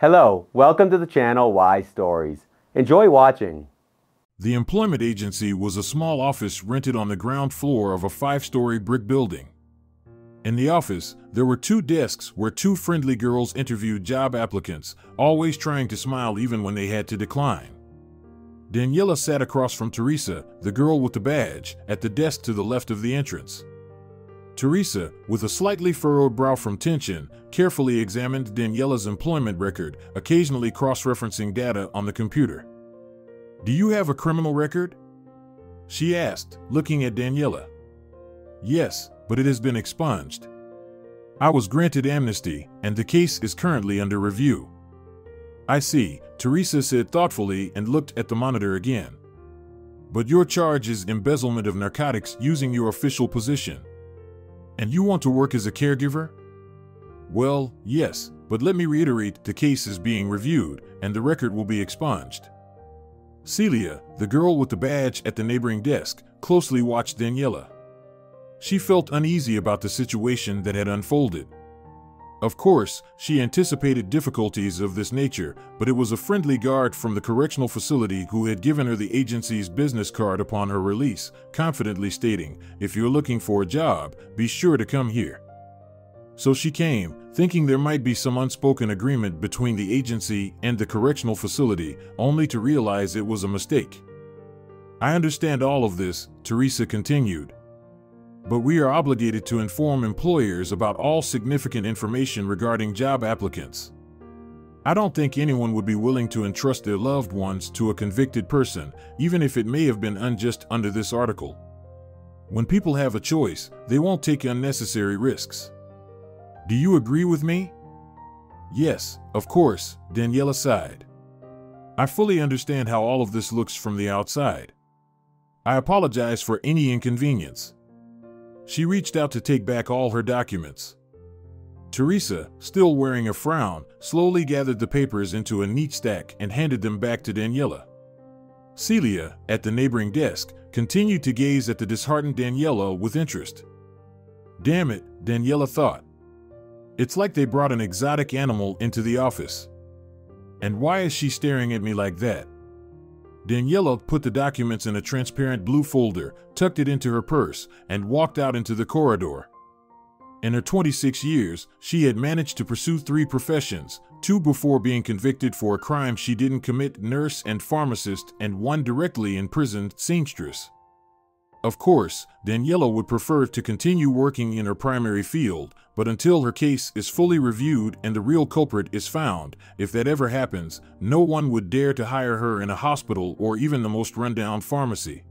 Hello, welcome to the channel Wise Stories. Enjoy watching. The employment agency was a small office rented on the ground floor of a five story brick building. In the office, there were two desks where two friendly girls interviewed job applicants, always trying to smile even when they had to decline. Daniela sat across from Teresa, the girl with the badge, at the desk to the left of the entrance. Teresa, with a slightly furrowed brow from tension, carefully examined Daniela's employment record, occasionally cross referencing data on the computer. Do you have a criminal record? She asked, looking at Daniela. Yes, but it has been expunged. I was granted amnesty, and the case is currently under review. I see, Teresa said thoughtfully and looked at the monitor again. But your charge is embezzlement of narcotics using your official position. And you want to work as a caregiver? Well, yes, but let me reiterate the case is being reviewed, and the record will be expunged. Celia, the girl with the badge at the neighboring desk, closely watched Daniela. She felt uneasy about the situation that had unfolded. Of course, she anticipated difficulties of this nature, but it was a friendly guard from the correctional facility who had given her the agency's business card upon her release, confidently stating, If you're looking for a job, be sure to come here. So she came, thinking there might be some unspoken agreement between the agency and the correctional facility, only to realize it was a mistake. I understand all of this, Teresa continued, but we are obligated to inform employers about all significant information regarding job applicants. I don't think anyone would be willing to entrust their loved ones to a convicted person, even if it may have been unjust under this article. When people have a choice, they won't take unnecessary risks. Do you agree with me? Yes, of course, Daniela sighed. I fully understand how all of this looks from the outside. I apologize for any inconvenience. She reached out to take back all her documents. Teresa, still wearing a frown, slowly gathered the papers into a neat stack and handed them back to Daniela. Celia, at the neighboring desk, continued to gaze at the disheartened Daniela with interest. Damn it, Daniela thought. It's like they brought an exotic animal into the office. And why is she staring at me like that? Daniela put the documents in a transparent blue folder, tucked it into her purse, and walked out into the corridor. In her 26 years, she had managed to pursue three professions two before being convicted for a crime she didn't commit nurse and pharmacist, and one directly imprisoned seamstress. Of course, Daniela would prefer to continue working in her primary field, but until her case is fully reviewed and the real culprit is found, if that ever happens, no one would dare to hire her in a hospital or even the most rundown pharmacy.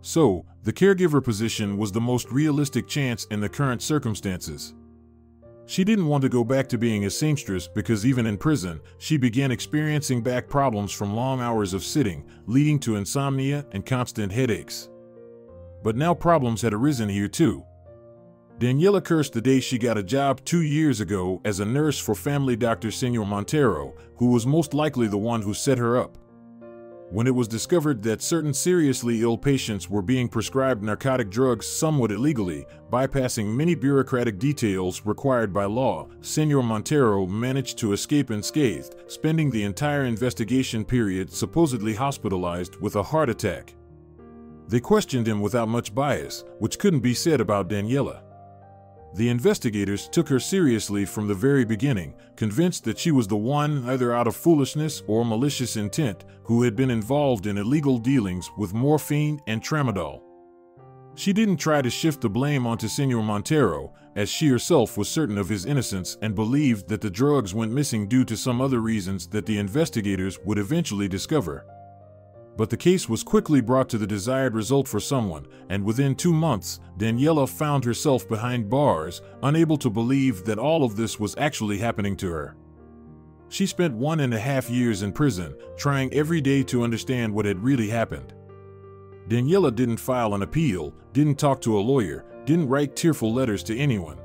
So, the caregiver position was the most realistic chance in the current circumstances. She didn't want to go back to being a seamstress because even in prison, she began experiencing back problems from long hours of sitting, leading to insomnia and constant headaches. But now problems had arisen here too. Daniela cursed the day she got a job two years ago as a nurse for family doctor Senor Montero, who was most likely the one who set her up. When it was discovered that certain seriously ill patients were being prescribed narcotic drugs somewhat illegally, bypassing many bureaucratic details required by law, Senor Montero managed to escape unscathed, spending the entire investigation period supposedly hospitalized with a heart attack. They questioned him without much bias, which couldn't be said about Daniela. The investigators took her seriously from the very beginning, convinced that she was the one, either out of foolishness or malicious intent, who had been involved in illegal dealings with morphine and tramadol. She didn't try to shift the blame onto Senor Montero, as she herself was certain of his innocence and believed that the drugs went missing due to some other reasons that the investigators would eventually discover. But the case was quickly brought to the desired result for someone, and within two months, Daniela found herself behind bars, unable to believe that all of this was actually happening to her. She spent one and a half years in prison, trying every day to understand what had really happened. Daniela didn't file an appeal, didn't talk to a lawyer, didn't write tearful letters to anyone.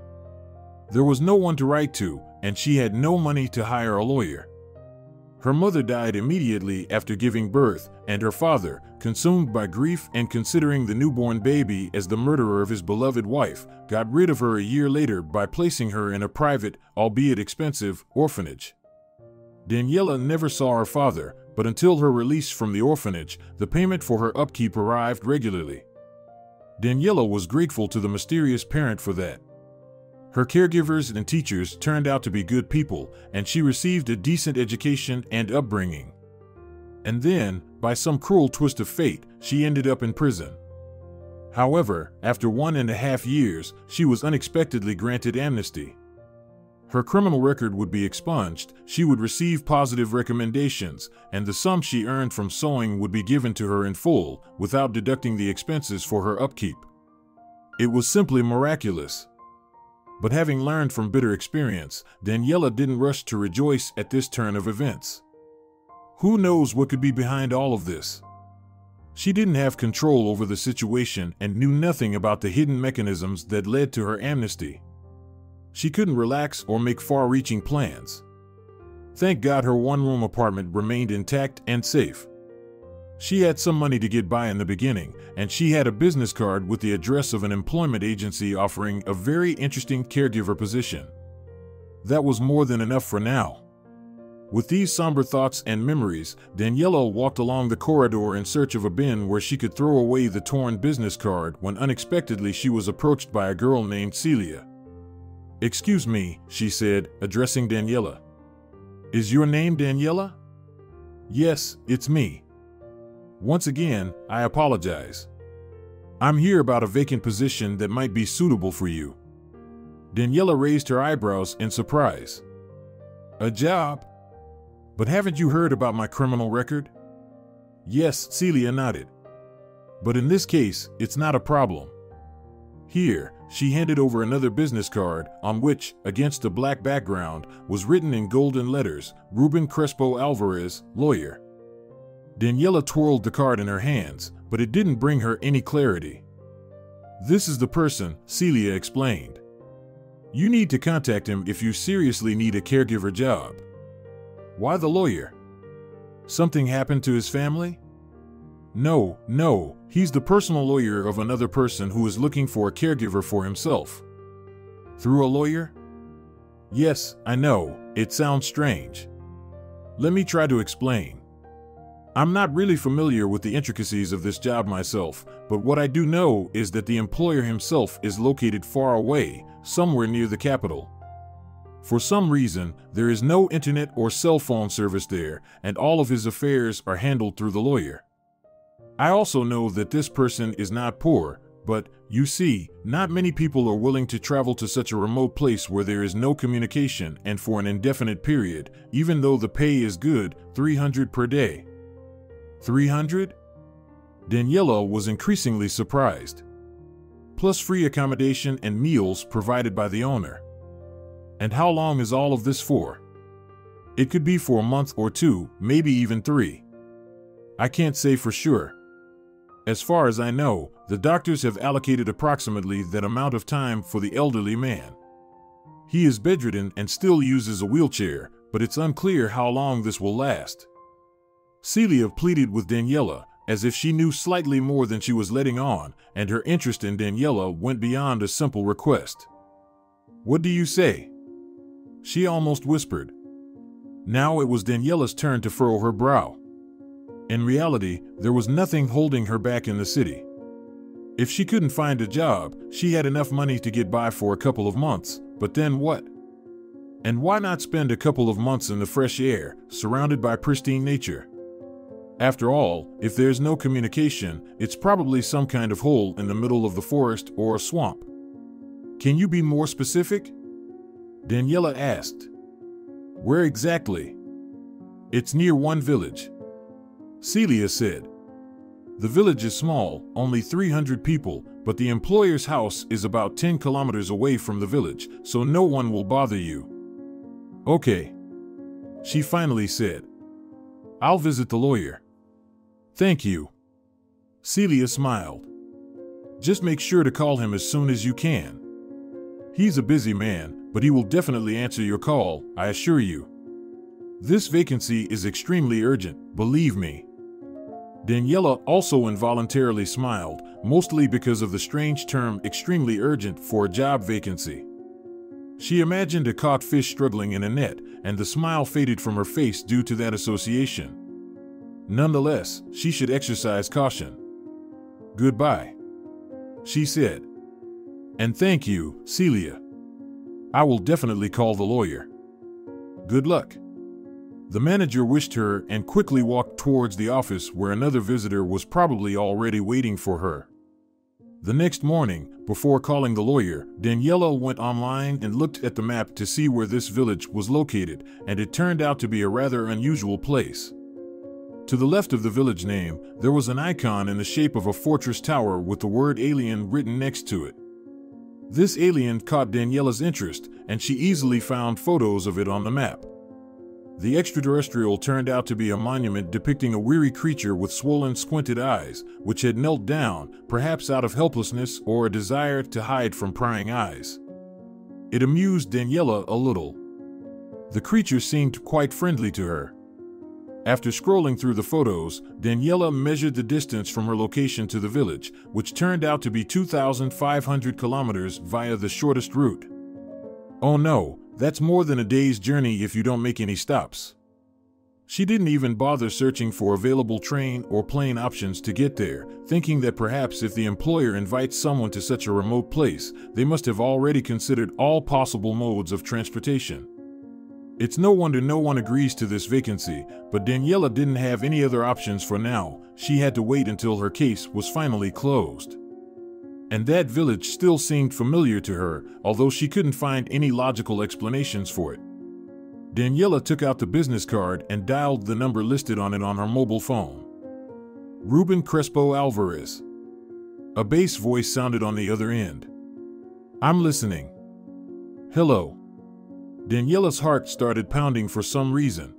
There was no one to write to, and she had no money to hire a lawyer. Her mother died immediately after giving birth, and her father, consumed by grief and considering the newborn baby as the murderer of his beloved wife, got rid of her a year later by placing her in a private, albeit expensive, orphanage. Daniela never saw her father, but until her release from the orphanage, the payment for her upkeep arrived regularly. Daniela was grateful to the mysterious parent for that. Her caregivers and teachers turned out to be good people, and she received a decent education and upbringing. And then, by some cruel twist of fate, she ended up in prison. However, after one and a half years, she was unexpectedly granted amnesty. Her criminal record would be expunged, she would receive positive recommendations, and the sum she earned from sewing would be given to her in full, without deducting the expenses for her upkeep. It was simply miraculous. But having learned from bitter experience, Daniela didn't rush to rejoice at this turn of events. Who knows what could be behind all of this? She didn't have control over the situation and knew nothing about the hidden mechanisms that led to her amnesty. She couldn't relax or make far reaching plans. Thank God her one room apartment remained intact and safe. She had some money to get by in the beginning, and she had a business card with the address of an employment agency offering a very interesting caregiver position. That was more than enough for now. With these somber thoughts and memories, Daniela walked along the corridor in search of a bin where she could throw away the torn business card when unexpectedly she was approached by a girl named Celia. Excuse me, she said, addressing Daniela. Is your name Daniela? Yes, it's me. Once again, I apologize. I'm here about a vacant position that might be suitable for you. Daniela raised her eyebrows in surprise. A job? But haven't you heard about my criminal record? Yes, Celia nodded. But in this case, it's not a problem. Here, she handed over another business card on which, against a black background, was written in golden letters Ruben Crespo Alvarez, lawyer. Daniela twirled the card in her hands, but it didn't bring her any clarity. This is the person, Celia explained. You need to contact him if you seriously need a caregiver job. Why the lawyer? Something happened to his family? No, no, he's the personal lawyer of another person who is looking for a caregiver for himself. Through a lawyer? Yes, I know, it sounds strange. Let me try to explain. I'm not really familiar with the intricacies of this job myself, but what I do know is that the employer himself is located far away, somewhere near the capital. For some reason, there is no internet or cell phone service there, and all of his affairs are handled through the lawyer. I also know that this person is not poor, but, you see, not many people are willing to travel to such a remote place where there is no communication and for an indefinite period, even though the pay is good 300 per day. 300? Daniela was increasingly surprised. Plus free accommodation and meals provided by the owner. And how long is all of this for? It could be for a month or two, maybe even three. I can't say for sure. As far as I know, the doctors have allocated approximately that amount of time for the elderly man. He is bedridden and still uses a wheelchair, but it's unclear how long this will last. Celia pleaded with Daniela as if she knew slightly more than she was letting on, and her interest in Daniela went beyond a simple request. What do you say? She almost whispered. Now it was Daniela's turn to furrow her brow. In reality, there was nothing holding her back in the city. If she couldn't find a job, she had enough money to get by for a couple of months, but then what? And why not spend a couple of months in the fresh air, surrounded by pristine nature? After all, if there's no communication, it's probably some kind of hole in the middle of the forest or a swamp. Can you be more specific? Daniela asked. Where exactly? It's near one village. Celia said. The village is small, only 300 people, but the employer's house is about 10 kilometers away from the village, so no one will bother you. Okay. She finally said. I'll visit the lawyer. Thank you. Celia smiled. Just make sure to call him as soon as you can. He's a busy man, but he will definitely answer your call, I assure you. This vacancy is extremely urgent, believe me. Daniela also involuntarily smiled, mostly because of the strange term extremely urgent for a job vacancy. She imagined a caught fish struggling in a net, and the smile faded from her face due to that association. Nonetheless, she should exercise caution. Goodbye, she said. And thank you, Celia. I will definitely call the lawyer. Good luck. The manager wished her and quickly walked towards the office where another visitor was probably already waiting for her. The next morning, before calling the lawyer, Daniela went online and looked at the map to see where this village was located, and it turned out to be a rather unusual place. To the left of the village name, there was an icon in the shape of a fortress tower with the word alien written next to it. This alien caught Daniela's interest, and she easily found photos of it on the map. The extraterrestrial turned out to be a monument depicting a weary creature with swollen, squinted eyes, which had knelt down, perhaps out of helplessness or a desire to hide from prying eyes. It amused Daniela a little. The creature seemed quite friendly to her. After scrolling through the photos, Daniela measured the distance from her location to the village, which turned out to be 2,500 kilometers via the shortest route. Oh no, that's more than a day's journey if you don't make any stops. She didn't even bother searching for available train or plane options to get there, thinking that perhaps if the employer invites someone to such a remote place, they must have already considered all possible modes of transportation. It's no wonder no one agrees to this vacancy, but Daniela didn't have any other options for now. She had to wait until her case was finally closed and that village still seemed familiar to her, although she couldn't find any logical explanations for it. Daniela took out the business card and dialed the number listed on it on her mobile phone. Ruben Crespo Alvarez. A bass voice sounded on the other end. I'm listening. Hello. Daniela's heart started pounding for some reason.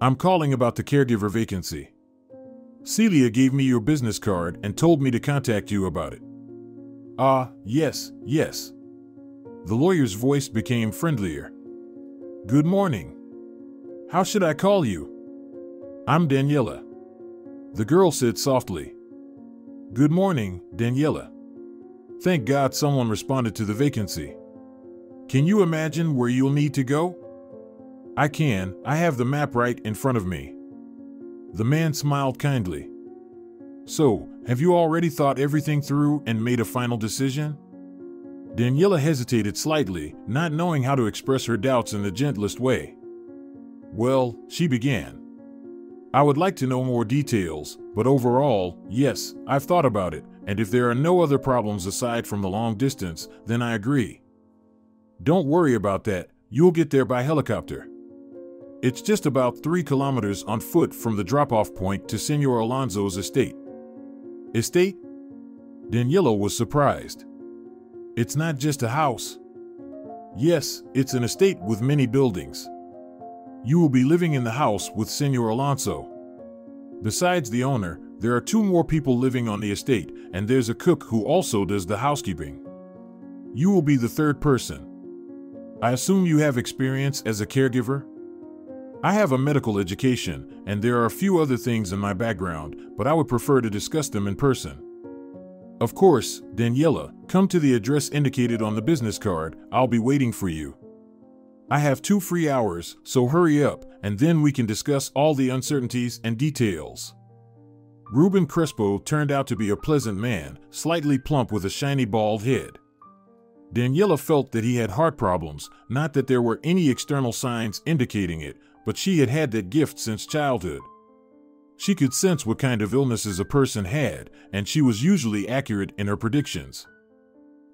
I'm calling about the caregiver vacancy. Celia gave me your business card and told me to contact you about it. Ah, yes, yes. The lawyer's voice became friendlier. Good morning. How should I call you? I'm Daniela. The girl said softly. Good morning, Daniela. Thank God someone responded to the vacancy. Can you imagine where you'll need to go? I can, I have the map right in front of me. The man smiled kindly. So, have you already thought everything through and made a final decision? Daniela hesitated slightly, not knowing how to express her doubts in the gentlest way. Well, she began. I would like to know more details, but overall, yes, I've thought about it, and if there are no other problems aside from the long distance, then I agree. Don't worry about that, you'll get there by helicopter. It's just about three kilometers on foot from the drop off point to Senor Alonso's estate. Estate? Daniela was surprised. It's not just a house. Yes, it's an estate with many buildings. You will be living in the house with Senor Alonso. Besides the owner, there are two more people living on the estate, and there's a cook who also does the housekeeping. You will be the third person. I assume you have experience as a caregiver? I have a medical education, and there are a few other things in my background, but I would prefer to discuss them in person. Of course, Daniela, come to the address indicated on the business card. I'll be waiting for you. I have two free hours, so hurry up, and then we can discuss all the uncertainties and details. Ruben Crespo turned out to be a pleasant man, slightly plump with a shiny bald head. Daniela felt that he had heart problems, not that there were any external signs indicating it, but she had had that gift since childhood. She could sense what kind of illnesses a person had, and she was usually accurate in her predictions.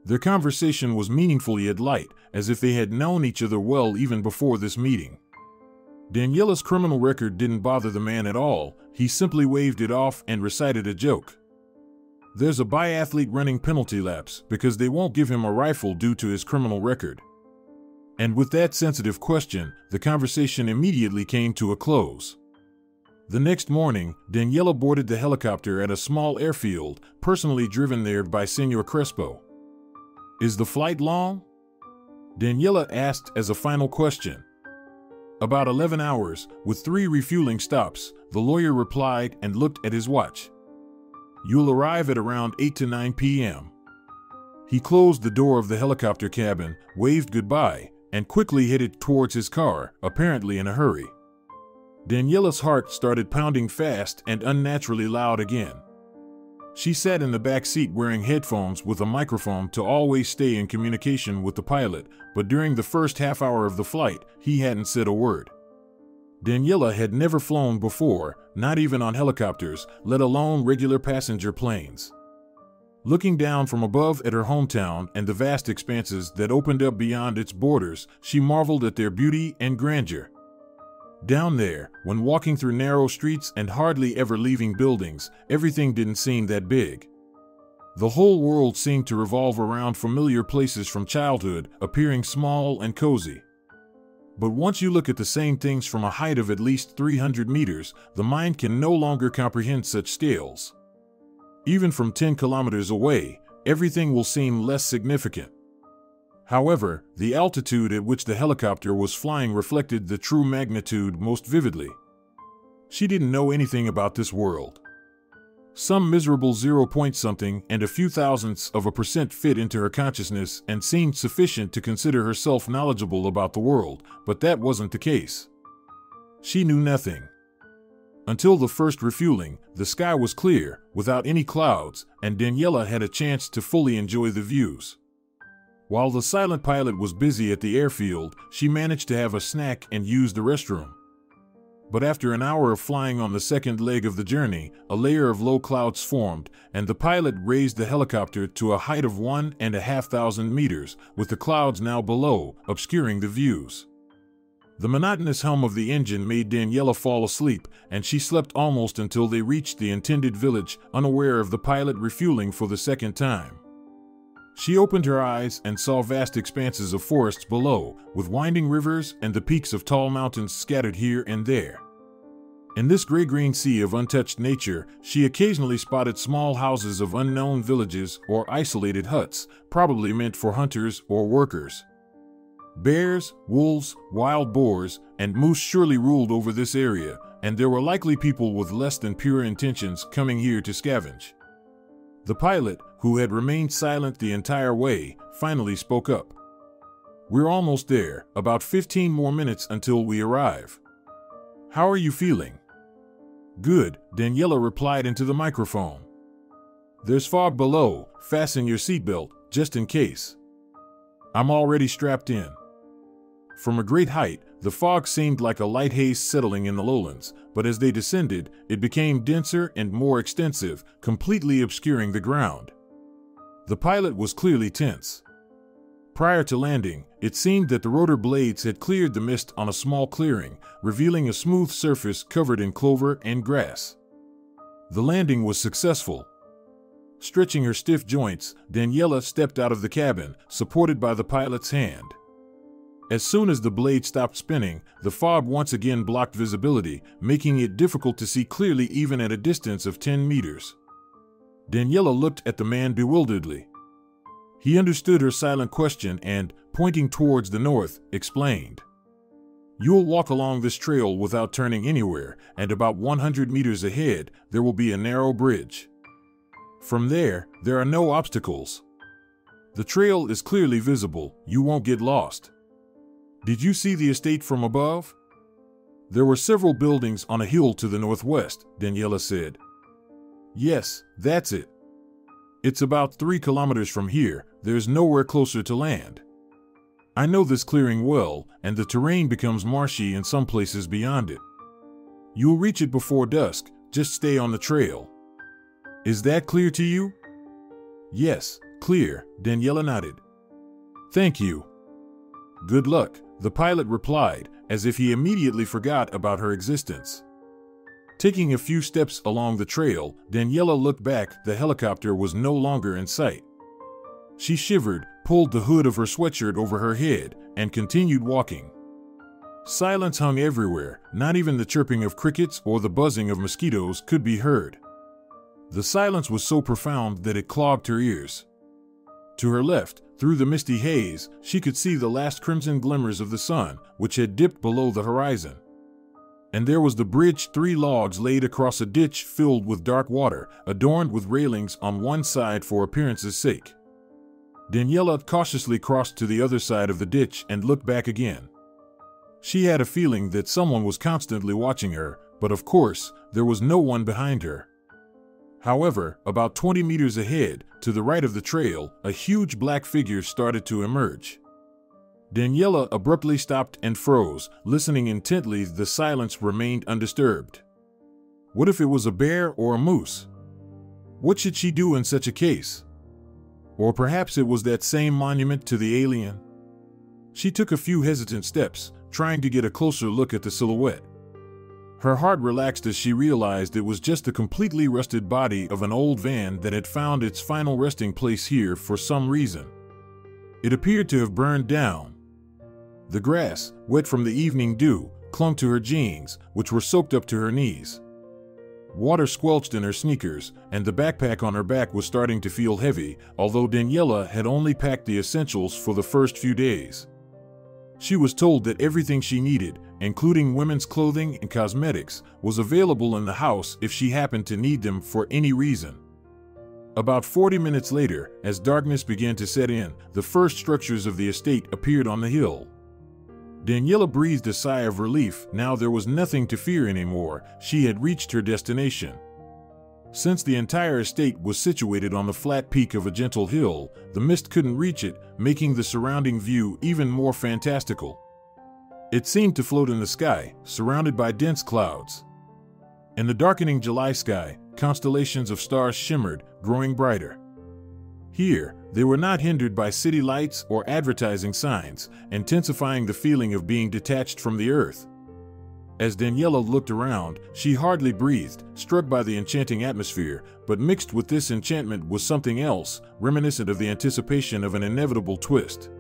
Their conversation was meaningful yet light, as if they had known each other well even before this meeting. Daniela's criminal record didn't bother the man at all, he simply waved it off and recited a joke. There's a biathlete running penalty laps because they won't give him a rifle due to his criminal record. And with that sensitive question, the conversation immediately came to a close. The next morning, Daniela boarded the helicopter at a small airfield, personally driven there by Senor Crespo. Is the flight long? Daniela asked as a final question. About 11 hours, with three refueling stops, the lawyer replied and looked at his watch. You'll arrive at around 8 to 9 p.m. He closed the door of the helicopter cabin, waved goodbye, and quickly headed towards his car, apparently in a hurry. Daniela's heart started pounding fast and unnaturally loud again. She sat in the back seat wearing headphones with a microphone to always stay in communication with the pilot, but during the first half hour of the flight, he hadn't said a word. Daniela had never flown before, not even on helicopters, let alone regular passenger planes. Looking down from above at her hometown and the vast expanses that opened up beyond its borders, she marveled at their beauty and grandeur. Down there, when walking through narrow streets and hardly ever leaving buildings, everything didn't seem that big. The whole world seemed to revolve around familiar places from childhood, appearing small and cozy. But once you look at the same things from a height of at least 300 meters, the mind can no longer comprehend such scales. Even from 10 kilometers away, everything will seem less significant. However, the altitude at which the helicopter was flying reflected the true magnitude most vividly. She didn't know anything about this world. Some miserable zero point something and a few thousandths of a percent fit into her consciousness and seemed sufficient to consider herself knowledgeable about the world, but that wasn't the case. She knew nothing. Until the first refueling, the sky was clear, without any clouds, and Daniela had a chance to fully enjoy the views. While the silent pilot was busy at the airfield, she managed to have a snack and use the restroom. But after an hour of flying on the second leg of the journey, a layer of low clouds formed, and the pilot raised the helicopter to a height of one and a half thousand meters, with the clouds now below, obscuring the views. The monotonous hum of the engine made Daniela fall asleep, and she slept almost until they reached the intended village, unaware of the pilot refueling for the second time. She opened her eyes and saw vast expanses of forests below, with winding rivers and the peaks of tall mountains scattered here and there. In this gray green sea of untouched nature, she occasionally spotted small houses of unknown villages or isolated huts, probably meant for hunters or workers. Bears, wolves, wild boars, and moose surely ruled over this area, and there were likely people with less than pure intentions coming here to scavenge. The pilot, who had remained silent the entire way, finally spoke up. We're almost there, about 15 more minutes until we arrive. How are you feeling? Good, Daniela replied into the microphone. There's fog below, fasten your seatbelt, just in case. I'm already strapped in. From a great height, the fog seemed like a light haze settling in the lowlands, but as they descended, it became denser and more extensive, completely obscuring the ground. The pilot was clearly tense. Prior to landing, it seemed that the rotor blades had cleared the mist on a small clearing, revealing a smooth surface covered in clover and grass. The landing was successful. Stretching her stiff joints, Daniela stepped out of the cabin, supported by the pilot's hand. As soon as the blade stopped spinning, the fog once again blocked visibility, making it difficult to see clearly even at a distance of 10 meters. Daniela looked at the man bewilderedly. He understood her silent question and, pointing towards the north, explained. You'll walk along this trail without turning anywhere, and about 100 meters ahead, there will be a narrow bridge. From there, there are no obstacles. The trail is clearly visible, you won't get lost. Did you see the estate from above? There were several buildings on a hill to the northwest, Daniela said. Yes, that's it. It's about three kilometers from here, there's nowhere closer to land. I know this clearing well, and the terrain becomes marshy in some places beyond it. You'll reach it before dusk, just stay on the trail. Is that clear to you? Yes, clear, Daniela nodded. Thank you. Good luck. The pilot replied, as if he immediately forgot about her existence. Taking a few steps along the trail, Daniela looked back, the helicopter was no longer in sight. She shivered, pulled the hood of her sweatshirt over her head, and continued walking. Silence hung everywhere, not even the chirping of crickets or the buzzing of mosquitoes could be heard. The silence was so profound that it clogged her ears. To her left, through the misty haze, she could see the last crimson glimmers of the sun, which had dipped below the horizon. And there was the bridge, three logs laid across a ditch filled with dark water, adorned with railings on one side for appearance's sake. Daniela cautiously crossed to the other side of the ditch and looked back again. She had a feeling that someone was constantly watching her, but of course, there was no one behind her. However, about 20 meters ahead, to the right of the trail, a huge black figure started to emerge. Daniela abruptly stopped and froze, listening intently. The silence remained undisturbed. What if it was a bear or a moose? What should she do in such a case? Or perhaps it was that same monument to the alien? She took a few hesitant steps, trying to get a closer look at the silhouette. Her heart relaxed as she realized it was just the completely rusted body of an old van that had found its final resting place here for some reason. It appeared to have burned down. The grass, wet from the evening dew, clung to her jeans, which were soaked up to her knees. Water squelched in her sneakers, and the backpack on her back was starting to feel heavy, although Daniela had only packed the essentials for the first few days. She was told that everything she needed, including women's clothing and cosmetics, was available in the house if she happened to need them for any reason. About 40 minutes later, as darkness began to set in, the first structures of the estate appeared on the hill. Daniela breathed a sigh of relief. Now there was nothing to fear anymore. She had reached her destination. Since the entire estate was situated on the flat peak of a gentle hill, the mist couldn't reach it, making the surrounding view even more fantastical. It seemed to float in the sky, surrounded by dense clouds. In the darkening July sky, constellations of stars shimmered, growing brighter. Here, they were not hindered by city lights or advertising signs, intensifying the feeling of being detached from the earth. As Daniela looked around, she hardly breathed, struck by the enchanting atmosphere, but mixed with this enchantment was something else, reminiscent of the anticipation of an inevitable twist.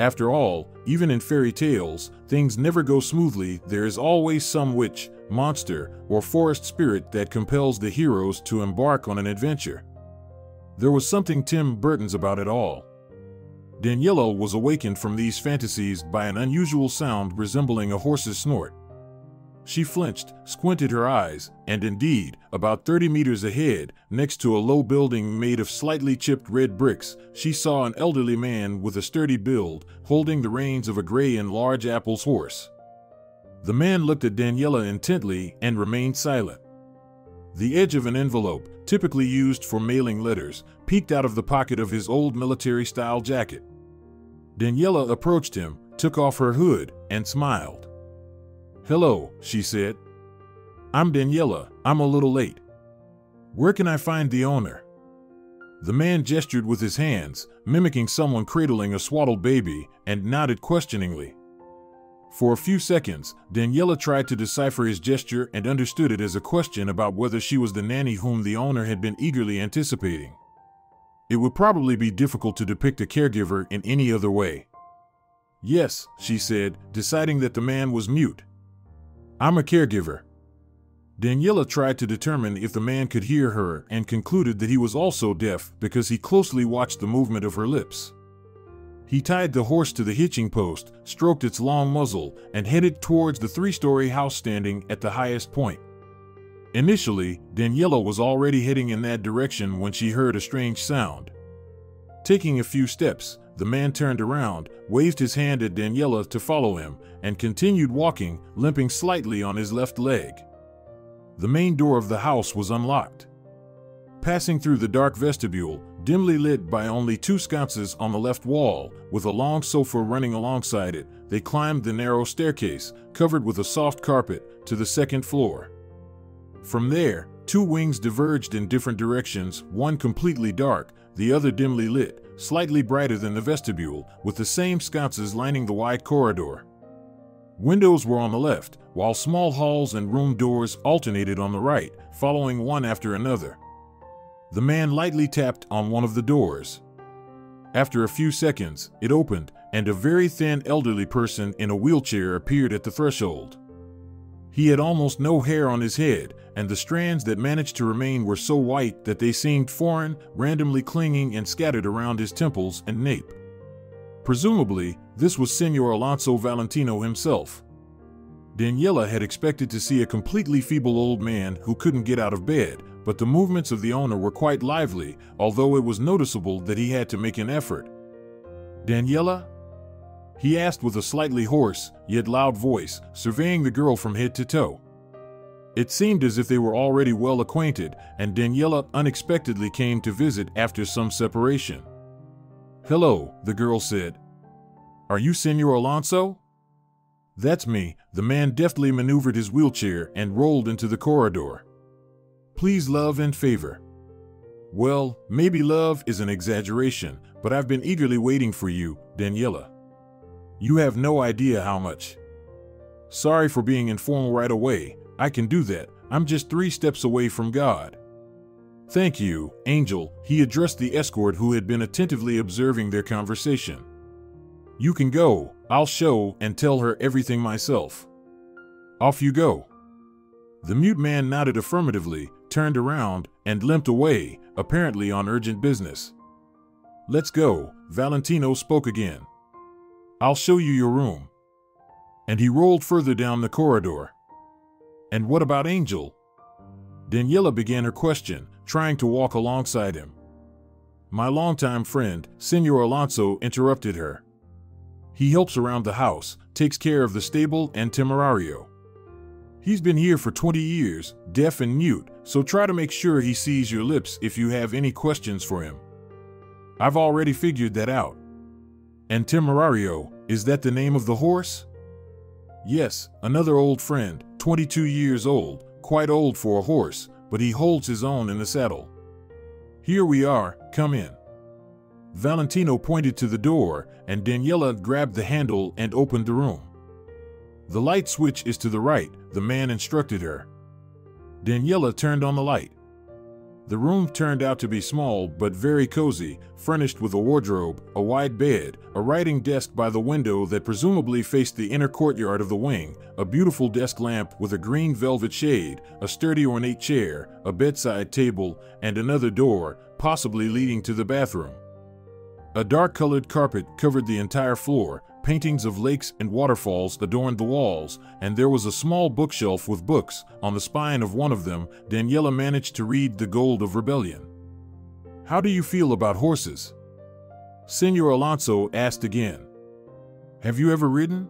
After all, even in fairy tales, things never go smoothly, there is always some witch, monster, or forest spirit that compels the heroes to embark on an adventure. There was something Tim Burton's about it all. Daniela was awakened from these fantasies by an unusual sound resembling a horse's snort. She flinched, squinted her eyes, and indeed, about 30 meters ahead, next to a low building made of slightly chipped red bricks, she saw an elderly man with a sturdy build, holding the reins of a gray and large Apple's horse. The man looked at Daniela intently and remained silent. The edge of an envelope, typically used for mailing letters, peeked out of the pocket of his old military style jacket. Daniela approached him, took off her hood, and smiled. Hello, she said. I'm Daniela. I'm a little late. Where can I find the owner? The man gestured with his hands, mimicking someone cradling a swaddled baby, and nodded questioningly. For a few seconds, Daniela tried to decipher his gesture and understood it as a question about whether she was the nanny whom the owner had been eagerly anticipating. It would probably be difficult to depict a caregiver in any other way. Yes, she said, deciding that the man was mute. I'm a caregiver. Daniela tried to determine if the man could hear her and concluded that he was also deaf because he closely watched the movement of her lips. He tied the horse to the hitching post, stroked its long muzzle, and headed towards the three story house standing at the highest point. Initially, Daniela was already heading in that direction when she heard a strange sound. Taking a few steps, the man turned around, waved his hand at Daniela to follow him, and continued walking, limping slightly on his left leg. The main door of the house was unlocked. Passing through the dark vestibule, dimly lit by only two sconces on the left wall, with a long sofa running alongside it, they climbed the narrow staircase, covered with a soft carpet, to the second floor. From there, two wings diverged in different directions, one completely dark, the other dimly lit, slightly brighter than the vestibule, with the same sconces lining the wide corridor. Windows were on the left, while small halls and room doors alternated on the right, following one after another. The man lightly tapped on one of the doors. After a few seconds, it opened, and a very thin elderly person in a wheelchair appeared at the threshold. He had almost no hair on his head, and the strands that managed to remain were so white that they seemed foreign, randomly clinging and scattered around his temples and nape. Presumably, this was Senor Alonso Valentino himself. Daniela had expected to see a completely feeble old man who couldn't get out of bed, but the movements of the owner were quite lively, although it was noticeable that he had to make an effort. Daniela? He asked with a slightly hoarse, yet loud voice, surveying the girl from head to toe. It seemed as if they were already well acquainted, and Daniela unexpectedly came to visit after some separation. Hello, the girl said. Are you Senor Alonso? That's me. The man deftly maneuvered his wheelchair and rolled into the corridor. Please love and favor. Well, maybe love is an exaggeration, but I've been eagerly waiting for you, Daniela. You have no idea how much. Sorry for being informal right away. I can do that. I'm just three steps away from God. Thank you, Angel, he addressed the escort who had been attentively observing their conversation. You can go, I'll show and tell her everything myself. Off you go. The mute man nodded affirmatively, turned around, and limped away, apparently on urgent business. Let's go, Valentino spoke again. I'll show you your room. And he rolled further down the corridor. And what about Angel? Daniela began her question, trying to walk alongside him. My longtime friend, Senor Alonso, interrupted her. He helps around the house, takes care of the stable and Temerario. He's been here for 20 years, deaf and mute, so try to make sure he sees your lips if you have any questions for him. I've already figured that out. And Temerario, is that the name of the horse? Yes, another old friend, 22 years old, quite old for a horse, but he holds his own in the saddle. Here we are, come in. Valentino pointed to the door, and Daniela grabbed the handle and opened the room. The light switch is to the right, the man instructed her. Daniela turned on the light. The room turned out to be small but very cozy, furnished with a wardrobe, a wide bed, a writing desk by the window that presumably faced the inner courtyard of the wing, a beautiful desk lamp with a green velvet shade, a sturdy ornate chair, a bedside table, and another door, possibly leading to the bathroom. A dark colored carpet covered the entire floor, paintings of lakes and waterfalls adorned the walls, and there was a small bookshelf with books. On the spine of one of them, Daniela managed to read The Gold of Rebellion. How do you feel about horses? Senor Alonso asked again. Have you ever ridden?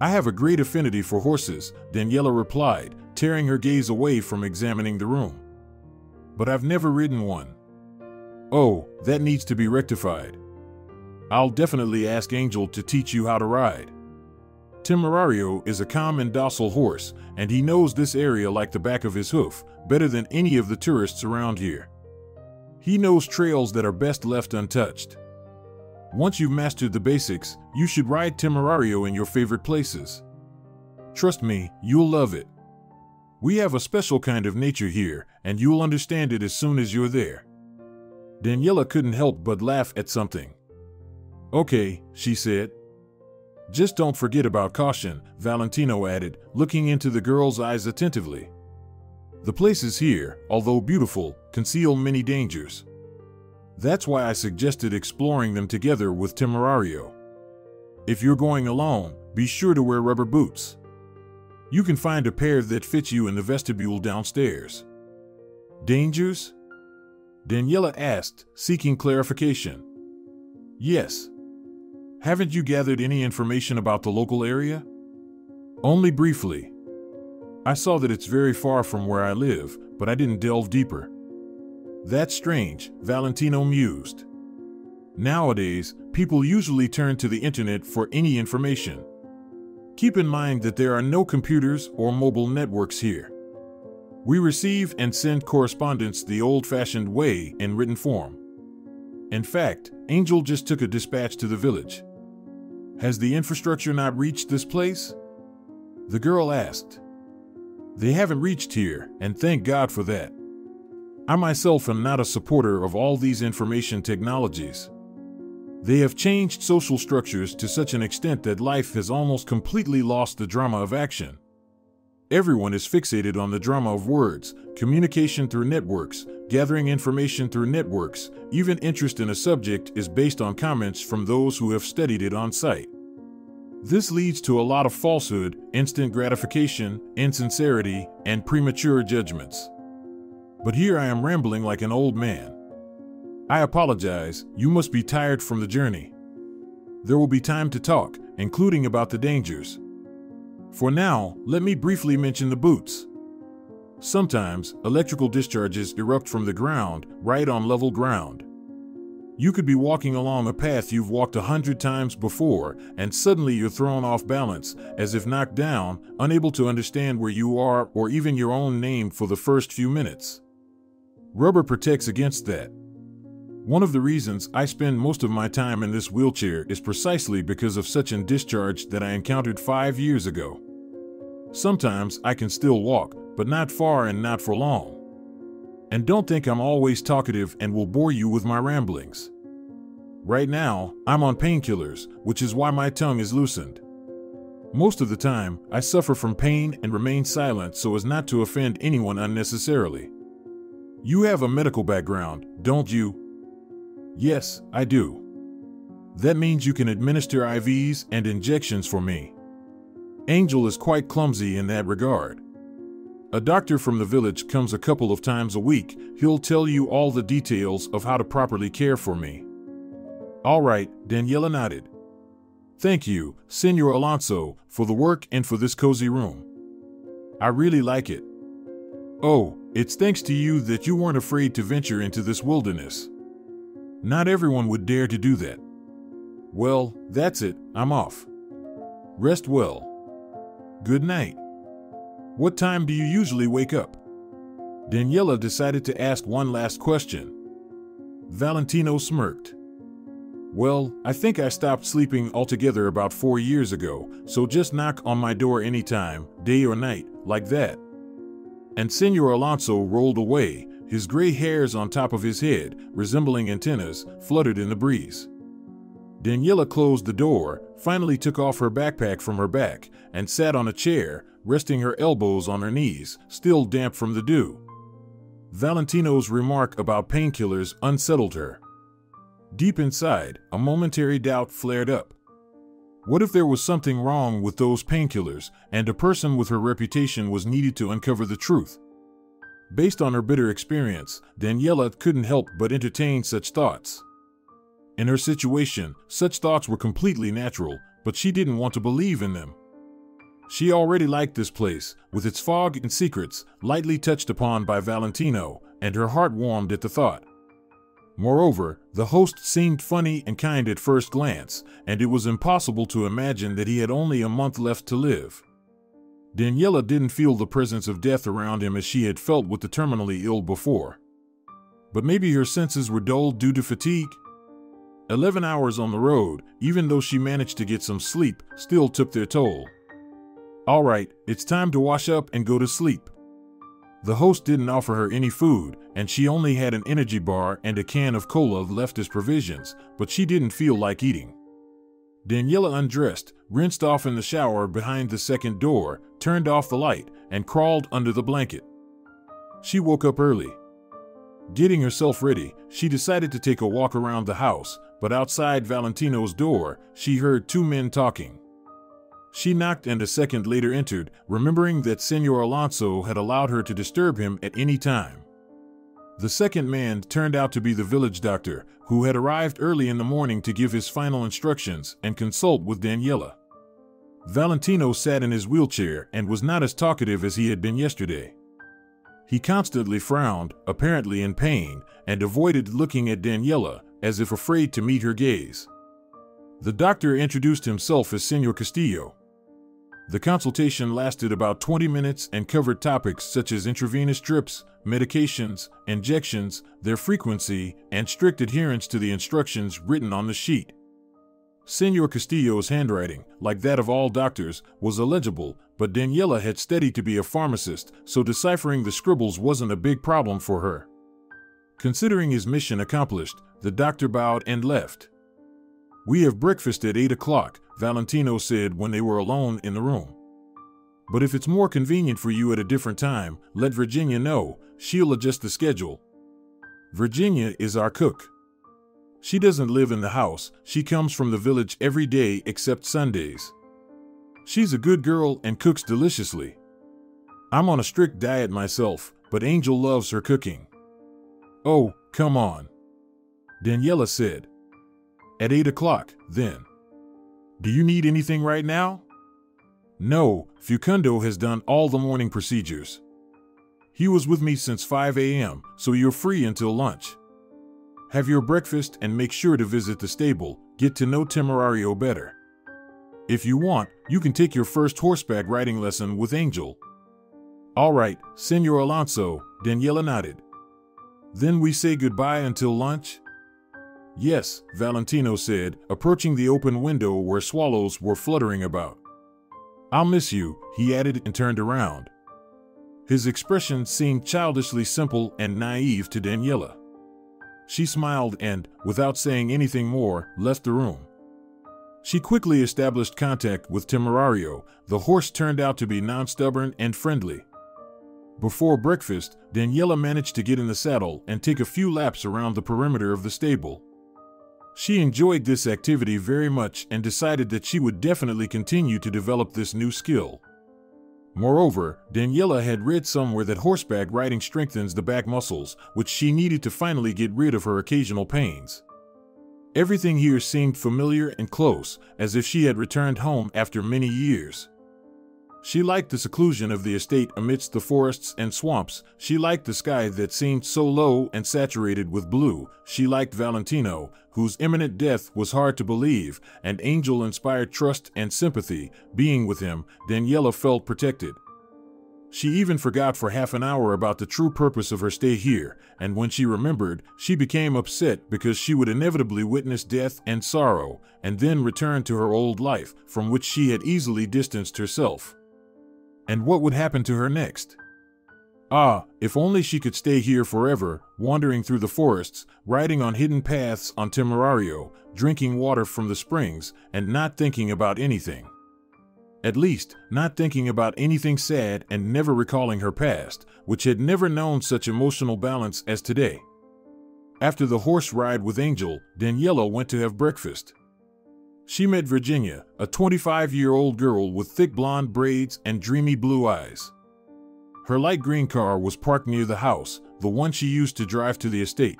I have a great affinity for horses, Daniela replied, tearing her gaze away from examining the room. But I've never ridden one. Oh, that needs to be rectified. I'll definitely ask Angel to teach you how to ride. Temerario is a calm and docile horse, and he knows this area like the back of his hoof, better than any of the tourists around here. He knows trails that are best left untouched. Once you've mastered the basics, you should ride Temerario in your favorite places. Trust me, you'll love it. We have a special kind of nature here, and you'll understand it as soon as you're there. Daniela couldn't help but laugh at something. Okay, she said. Just don't forget about caution, Valentino added, looking into the girl's eyes attentively. The places here, although beautiful, conceal many dangers. That's why I suggested exploring them together with Temerario. If you're going alone, be sure to wear rubber boots. You can find a pair that fits you in the vestibule downstairs. Dangers? Daniela asked, seeking clarification. Yes. Haven't you gathered any information about the local area? Only briefly. I saw that it's very far from where I live, but I didn't delve deeper. That's strange, Valentino mused. Nowadays, people usually turn to the internet for any information. Keep in mind that there are no computers or mobile networks here. We receive and send correspondence the old fashioned way in written form. In fact, Angel just took a dispatch to the village. Has the infrastructure not reached this place? The girl asked. They haven't reached here, and thank God for that. I myself am not a supporter of all these information technologies. They have changed social structures to such an extent that life has almost completely lost the drama of action. Everyone is fixated on the drama of words, communication through networks, gathering information through networks, even interest in a subject is based on comments from those who have studied it on site. This leads to a lot of falsehood, instant gratification, insincerity, and premature judgments. But here I am rambling like an old man. I apologize, you must be tired from the journey. There will be time to talk, including about the dangers. For now, let me briefly mention the boots. Sometimes, electrical discharges erupt from the ground, right on level ground. You could be walking along a path you've walked a hundred times before, and suddenly you're thrown off balance, as if knocked down, unable to understand where you are or even your own name for the first few minutes. Rubber protects against that. One of the reasons I spend most of my time in this wheelchair is precisely because of such an discharge that I encountered five years ago. Sometimes I can still walk, but not far and not for long. And don't think I'm always talkative and will bore you with my ramblings. Right now, I'm on painkillers, which is why my tongue is loosened. Most of the time, I suffer from pain and remain silent so as not to offend anyone unnecessarily. You have a medical background, don't you? Yes, I do. That means you can administer IVs and injections for me. Angel is quite clumsy in that regard. A doctor from the village comes a couple of times a week. He'll tell you all the details of how to properly care for me. All right, Daniela nodded. Thank you, Senor Alonso, for the work and for this cozy room. I really like it. Oh, it's thanks to you that you weren't afraid to venture into this wilderness. Not everyone would dare to do that. Well, that's it, I'm off. Rest well. Good night. What time do you usually wake up? Daniela decided to ask one last question. Valentino smirked. Well, I think I stopped sleeping altogether about four years ago, so just knock on my door anytime, day or night, like that. And Senor Alonso rolled away, his gray hairs on top of his head, resembling antennas, fluttered in the breeze. Daniela closed the door, finally took off her backpack from her back, and sat on a chair, resting her elbows on her knees, still damp from the dew. Valentino's remark about painkillers unsettled her. Deep inside, a momentary doubt flared up. What if there was something wrong with those painkillers, and a person with her reputation was needed to uncover the truth? Based on her bitter experience, Daniela couldn't help but entertain such thoughts. In her situation, such thoughts were completely natural, but she didn't want to believe in them. She already liked this place, with its fog and secrets, lightly touched upon by Valentino, and her heart warmed at the thought. Moreover, the host seemed funny and kind at first glance, and it was impossible to imagine that he had only a month left to live. Daniela didn't feel the presence of death around him as she had felt with the terminally ill before. But maybe her senses were dulled due to fatigue? Eleven hours on the road, even though she managed to get some sleep, still took their toll. All right, it's time to wash up and go to sleep. The host didn't offer her any food, and she only had an energy bar and a can of cola left as provisions, but she didn't feel like eating. Daniela undressed, rinsed off in the shower behind the second door, turned off the light, and crawled under the blanket. She woke up early. Getting herself ready, she decided to take a walk around the house, but outside Valentino's door, she heard two men talking. She knocked and a second later entered, remembering that Senor Alonso had allowed her to disturb him at any time. The second man turned out to be the village doctor, who had arrived early in the morning to give his final instructions and consult with Daniela. Valentino sat in his wheelchair and was not as talkative as he had been yesterday. He constantly frowned, apparently in pain, and avoided looking at Daniela, as if afraid to meet her gaze. The doctor introduced himself as Senor Castillo. The consultation lasted about 20 minutes and covered topics such as intravenous drips, medications, injections, their frequency, and strict adherence to the instructions written on the sheet. Senor Castillo's handwriting, like that of all doctors, was illegible, but Daniela had studied to be a pharmacist, so deciphering the scribbles wasn't a big problem for her. Considering his mission accomplished, the doctor bowed and left. We have breakfast at 8 o'clock, Valentino said when they were alone in the room. But if it's more convenient for you at a different time, let Virginia know, she'll adjust the schedule. Virginia is our cook. She doesn't live in the house, she comes from the village every day except Sundays. She's a good girl and cooks deliciously. I'm on a strict diet myself, but Angel loves her cooking. Oh, come on. Daniela said. At 8 o'clock, then. Do you need anything right now? No, Facundo has done all the morning procedures. He was with me since 5 a.m., so you're free until lunch. Have your breakfast and make sure to visit the stable, get to know Temerario better. If you want, you can take your first horseback riding lesson with Angel. All right, Senor Alonso, Daniela nodded. Then we say goodbye until lunch? Yes, Valentino said, approaching the open window where swallows were fluttering about. I'll miss you, he added and turned around. His expression seemed childishly simple and naive to Daniela. She smiled and, without saying anything more, left the room. She quickly established contact with Temerario. The horse turned out to be non stubborn and friendly. Before breakfast, Daniela managed to get in the saddle and take a few laps around the perimeter of the stable. She enjoyed this activity very much and decided that she would definitely continue to develop this new skill. Moreover, Daniela had read somewhere that horseback riding strengthens the back muscles, which she needed to finally get rid of her occasional pains. Everything here seemed familiar and close, as if she had returned home after many years. She liked the seclusion of the estate amidst the forests and swamps. She liked the sky that seemed so low and saturated with blue. She liked Valentino, whose imminent death was hard to believe, and Angel inspired trust and sympathy. Being with him, Daniela felt protected. She even forgot for half an hour about the true purpose of her stay here, and when she remembered, she became upset because she would inevitably witness death and sorrow, and then return to her old life, from which she had easily distanced herself. And what would happen to her next? Ah, if only she could stay here forever, wandering through the forests, riding on hidden paths on Temerario, drinking water from the springs, and not thinking about anything. At least, not thinking about anything sad and never recalling her past, which had never known such emotional balance as today. After the horse ride with Angel, Daniela went to have breakfast. She met Virginia, a 25 year old girl with thick blonde braids and dreamy blue eyes. Her light green car was parked near the house, the one she used to drive to the estate.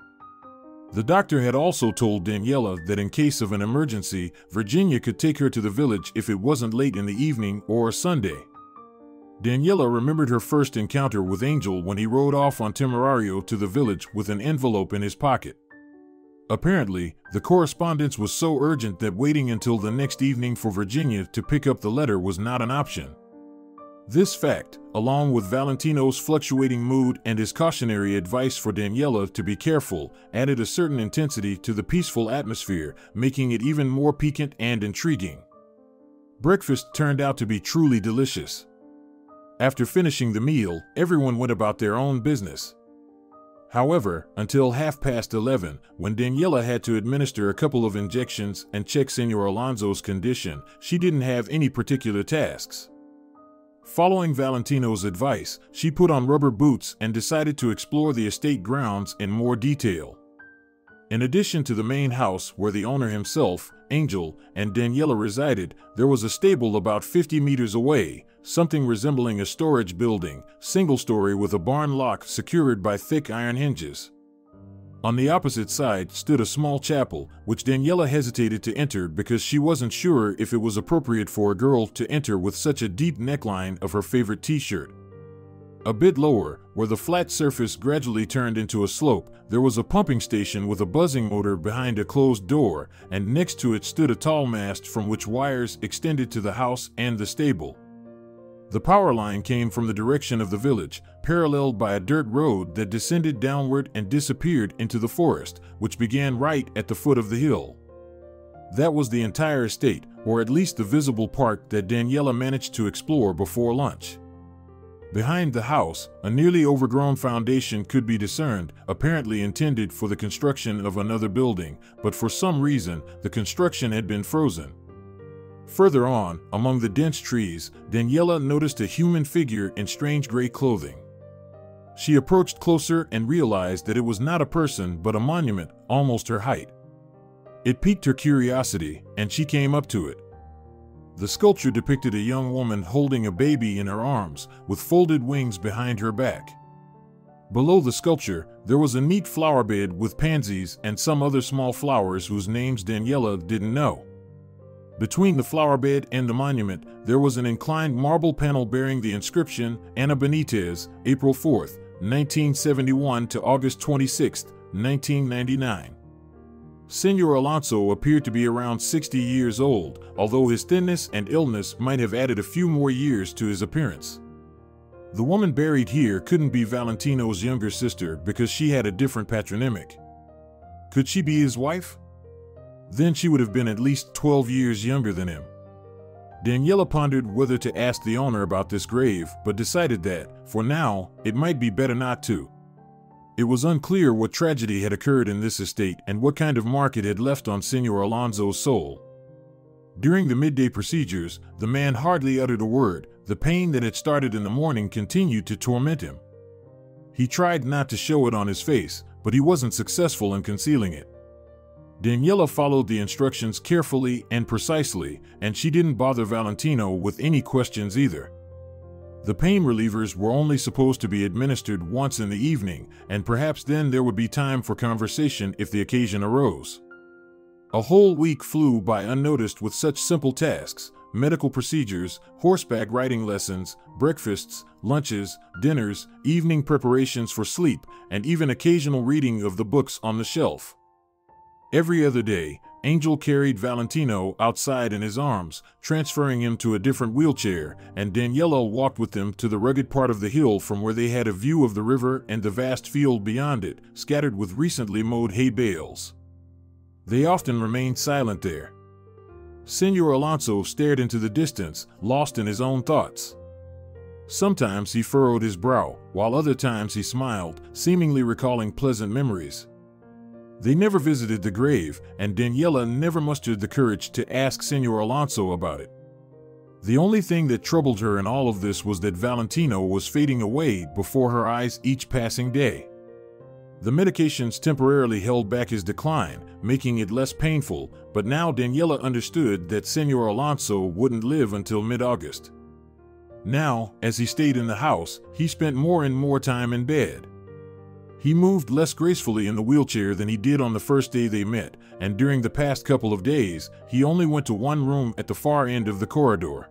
The doctor had also told Daniela that in case of an emergency, Virginia could take her to the village if it wasn't late in the evening or Sunday. Daniela remembered her first encounter with Angel when he rode off on Temerario to the village with an envelope in his pocket. Apparently, the correspondence was so urgent that waiting until the next evening for Virginia to pick up the letter was not an option. This fact, along with Valentino's fluctuating mood and his cautionary advice for Daniela to be careful, added a certain intensity to the peaceful atmosphere, making it even more piquant and intriguing. Breakfast turned out to be truly delicious. After finishing the meal, everyone went about their own business. However, until half past 11, when Daniela had to administer a couple of injections and check Senor Alonso's condition, she didn't have any particular tasks. Following Valentino's advice, she put on rubber boots and decided to explore the estate grounds in more detail. In addition to the main house where the owner himself, Angel, and Daniela resided, there was a stable about 50 meters away, something resembling a storage building, single story with a barn lock secured by thick iron hinges. On the opposite side stood a small chapel, which Daniela hesitated to enter because she wasn't sure if it was appropriate for a girl to enter with such a deep neckline of her favorite t shirt. A bit lower, where the flat surface gradually turned into a slope, there was a pumping station with a buzzing motor behind a closed door, and next to it stood a tall mast from which wires extended to the house and the stable. The power line came from the direction of the village, paralleled by a dirt road that descended downward and disappeared into the forest, which began right at the foot of the hill. That was the entire estate, or at least the visible part that Daniela managed to explore before lunch. Behind the house, a nearly overgrown foundation could be discerned, apparently intended for the construction of another building, but for some reason, the construction had been frozen. Further on, among the dense trees, Daniela noticed a human figure in strange gray clothing. She approached closer and realized that it was not a person but a monument, almost her height. It piqued her curiosity, and she came up to it. The sculpture depicted a young woman holding a baby in her arms, with folded wings behind her back. Below the sculpture, there was a neat flower bed with pansies and some other small flowers whose names Daniela didn't know. Between the flower bed and the monument, there was an inclined marble panel bearing the inscription Ana Benitez, April 4, 1971 to August 26, 1999. Senor Alonso appeared to be around 60 years old, although his thinness and illness might have added a few more years to his appearance. The woman buried here couldn't be Valentino's younger sister because she had a different patronymic. Could she be his wife? Then she would have been at least 12 years younger than him. Daniela pondered whether to ask the owner about this grave, but decided that, for now, it might be better not to. It was unclear what tragedy had occurred in this estate and what kind of mark it had left on Senor Alonso's soul. During the midday procedures, the man hardly uttered a word. The pain that had started in the morning continued to torment him. He tried not to show it on his face, but he wasn't successful in concealing it. Daniela followed the instructions carefully and precisely, and she didn't bother Valentino with any questions either. The pain relievers were only supposed to be administered once in the evening, and perhaps then there would be time for conversation if the occasion arose. A whole week flew by unnoticed with such simple tasks medical procedures, horseback riding lessons, breakfasts, lunches, dinners, evening preparations for sleep, and even occasional reading of the books on the shelf. Every other day, Angel carried Valentino outside in his arms, transferring him to a different wheelchair, and Daniela walked with them to the rugged part of the hill from where they had a view of the river and the vast field beyond it, scattered with recently mowed hay bales. They often remained silent there. Senor Alonso stared into the distance, lost in his own thoughts. Sometimes he furrowed his brow, while other times he smiled, seemingly recalling pleasant memories. They never visited the grave, and Daniela never mustered the courage to ask Senor Alonso about it. The only thing that troubled her in all of this was that Valentino was fading away before her eyes each passing day. The medications temporarily held back his decline, making it less painful, but now Daniela understood that Senor Alonso wouldn't live until mid August. Now, as he stayed in the house, he spent more and more time in bed. He moved less gracefully in the wheelchair than he did on the first day they met, and during the past couple of days, he only went to one room at the far end of the corridor.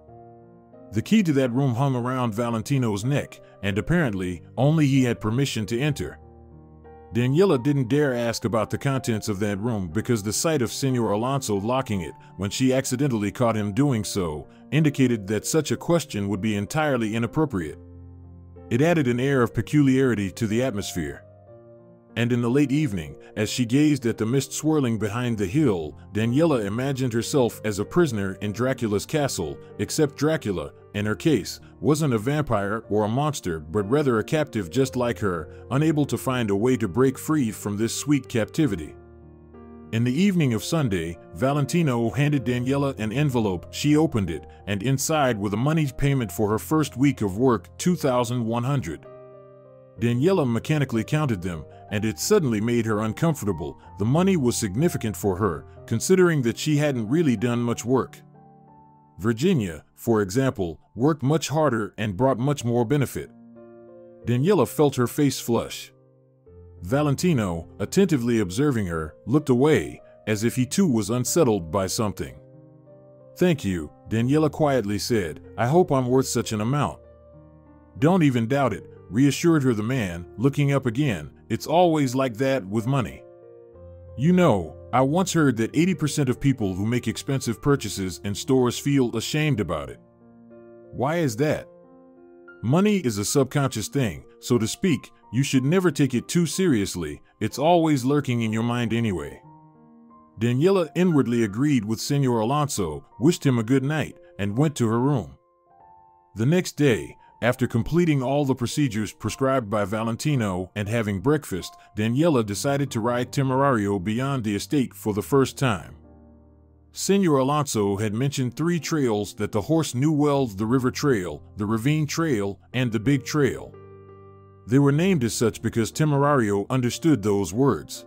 The key to that room hung around Valentino's neck, and apparently, only he had permission to enter. Daniela didn't dare ask about the contents of that room because the sight of Senor Alonso locking it, when she accidentally caught him doing so, indicated that such a question would be entirely inappropriate. It added an air of peculiarity to the atmosphere and in the late evening, as she gazed at the mist swirling behind the hill, Daniela imagined herself as a prisoner in Dracula's castle, except Dracula, in her case, wasn't a vampire or a monster, but rather a captive just like her, unable to find a way to break free from this sweet captivity. In the evening of Sunday, Valentino handed Daniela an envelope. She opened it, and inside were the money payment for her first week of work, 2100. Daniela mechanically counted them, and it suddenly made her uncomfortable. The money was significant for her, considering that she hadn't really done much work. Virginia, for example, worked much harder and brought much more benefit. Daniela felt her face flush. Valentino, attentively observing her, looked away, as if he too was unsettled by something. Thank you, Daniela quietly said. I hope I'm worth such an amount. Don't even doubt it, reassured her the man, looking up again. It's always like that with money. You know, I once heard that 80% of people who make expensive purchases in stores feel ashamed about it. Why is that? Money is a subconscious thing, so to speak, you should never take it too seriously, it's always lurking in your mind anyway. Daniela inwardly agreed with Senor Alonso, wished him a good night, and went to her room. The next day, after completing all the procedures prescribed by Valentino and having breakfast, Daniela decided to ride Temerario beyond the estate for the first time. Senor Alonso had mentioned three trails that the horse knew well the River Trail, the Ravine Trail, and the Big Trail. They were named as such because Temerario understood those words.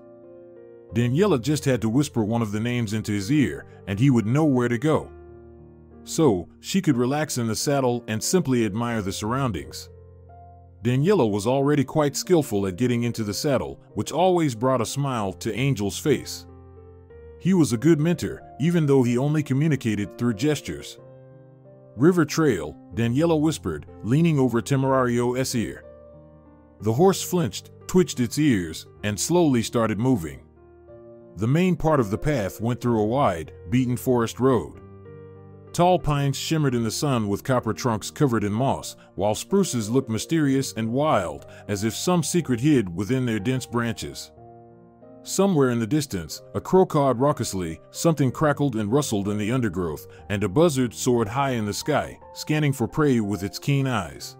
Daniela just had to whisper one of the names into his ear, and he would know where to go so she could relax in the saddle and simply admire the surroundings. Daniela was already quite skillful at getting into the saddle, which always brought a smile to Angel's face. He was a good mentor, even though he only communicated through gestures. River Trail, Daniela whispered, leaning over Temerario's ear. The horse flinched, twitched its ears, and slowly started moving. The main part of the path went through a wide, beaten forest road. Tall pines shimmered in the sun with copper trunks covered in moss, while spruces looked mysterious and wild, as if some secret hid within their dense branches. Somewhere in the distance, a crow cawed raucously, something crackled and rustled in the undergrowth, and a buzzard soared high in the sky, scanning for prey with its keen eyes.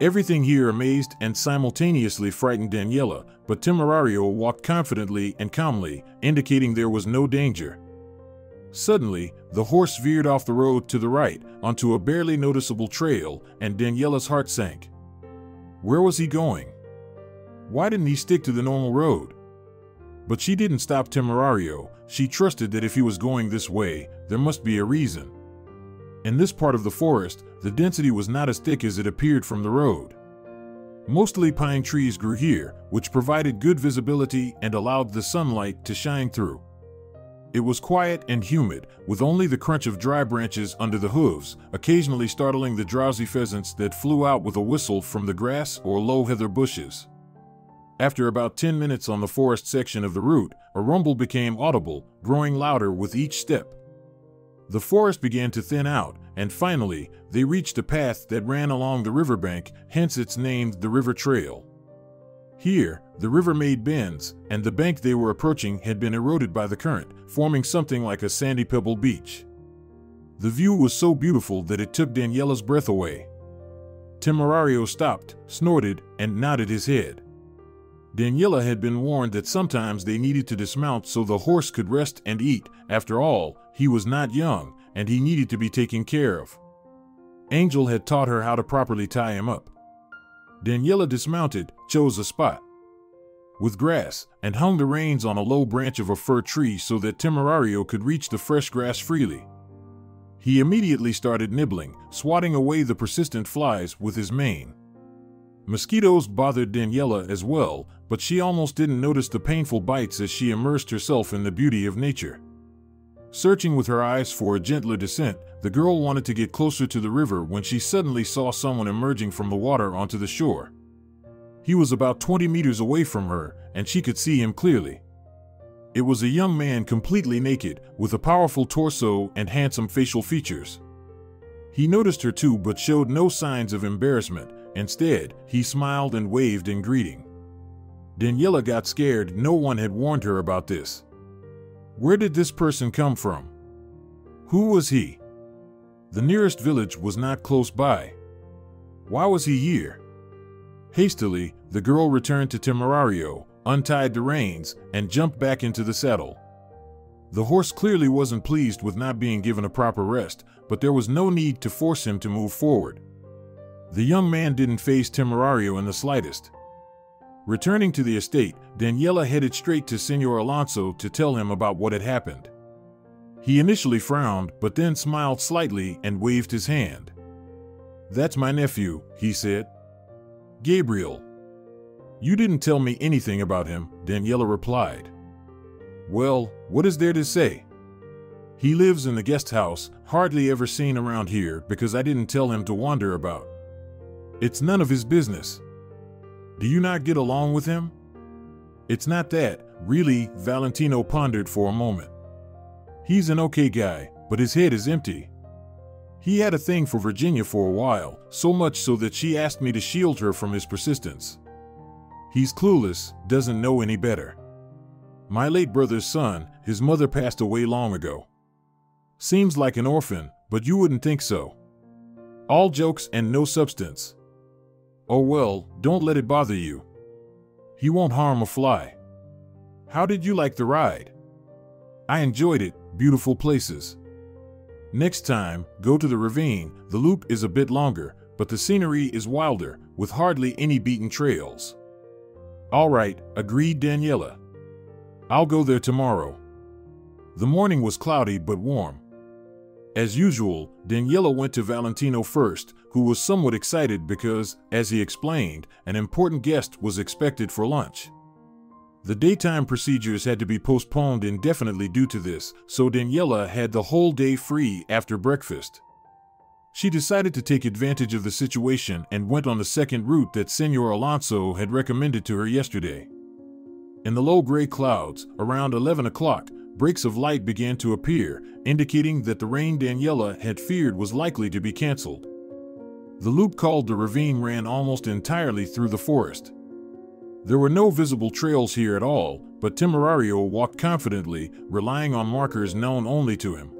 Everything here amazed and simultaneously frightened Daniela, but Temerario walked confidently and calmly, indicating there was no danger. Suddenly, the horse veered off the road to the right, onto a barely noticeable trail, and Daniela's heart sank. Where was he going? Why didn't he stick to the normal road? But she didn't stop Temerario, she trusted that if he was going this way, there must be a reason. In this part of the forest, the density was not as thick as it appeared from the road. Mostly pine trees grew here, which provided good visibility and allowed the sunlight to shine through. It was quiet and humid, with only the crunch of dry branches under the hooves, occasionally startling the drowsy pheasants that flew out with a whistle from the grass or low heather bushes. After about 10 minutes on the forest section of the route, a rumble became audible, growing louder with each step. The forest began to thin out, and finally, they reached a path that ran along the riverbank, hence its name the River Trail. Here, the river made bends, and the bank they were approaching had been eroded by the current, forming something like a sandy pebble beach. The view was so beautiful that it took Daniela's breath away. Temerario stopped, snorted, and nodded his head. Daniela had been warned that sometimes they needed to dismount so the horse could rest and eat. After all, he was not young, and he needed to be taken care of. Angel had taught her how to properly tie him up. Daniela dismounted, chose a spot with grass, and hung the reins on a low branch of a fir tree so that Temerario could reach the fresh grass freely. He immediately started nibbling, swatting away the persistent flies with his mane. Mosquitoes bothered Daniela as well, but she almost didn't notice the painful bites as she immersed herself in the beauty of nature. Searching with her eyes for a gentler descent, the girl wanted to get closer to the river when she suddenly saw someone emerging from the water onto the shore. He was about 20 meters away from her, and she could see him clearly. It was a young man completely naked, with a powerful torso and handsome facial features. He noticed her too but showed no signs of embarrassment. Instead, he smiled and waved in greeting. Daniela got scared, no one had warned her about this. Where did this person come from? Who was he? The nearest village was not close by. Why was he here? Hastily, the girl returned to Temerario, untied the reins, and jumped back into the saddle. The horse clearly wasn't pleased with not being given a proper rest, but there was no need to force him to move forward. The young man didn't face Temerario in the slightest. Returning to the estate, Daniela headed straight to Senor Alonso to tell him about what had happened. He initially frowned, but then smiled slightly and waved his hand. That's my nephew, he said. Gabriel. You didn't tell me anything about him, Daniela replied. Well, what is there to say? He lives in the guest house, hardly ever seen around here because I didn't tell him to wander about. It's none of his business. Do you not get along with him? It's not that, really, Valentino pondered for a moment. He's an okay guy, but his head is empty. He had a thing for Virginia for a while, so much so that she asked me to shield her from his persistence. He's clueless, doesn't know any better. My late brother's son, his mother passed away long ago. Seems like an orphan, but you wouldn't think so. All jokes and no substance. Oh well, don't let it bother you. He won't harm a fly. How did you like the ride? I enjoyed it, beautiful places. Next time, go to the ravine. The loop is a bit longer, but the scenery is wilder, with hardly any beaten trails. All right, agreed Daniela. I'll go there tomorrow. The morning was cloudy but warm. As usual, Daniela went to Valentino first, who was somewhat excited because, as he explained, an important guest was expected for lunch. The daytime procedures had to be postponed indefinitely due to this, so Daniela had the whole day free after breakfast. She decided to take advantage of the situation and went on the second route that Senor Alonso had recommended to her yesterday. In the low gray clouds, around 11 o'clock, breaks of light began to appear, indicating that the rain Daniela had feared was likely to be canceled. The loop called the ravine ran almost entirely through the forest. There were no visible trails here at all, but Temerario walked confidently, relying on markers known only to him.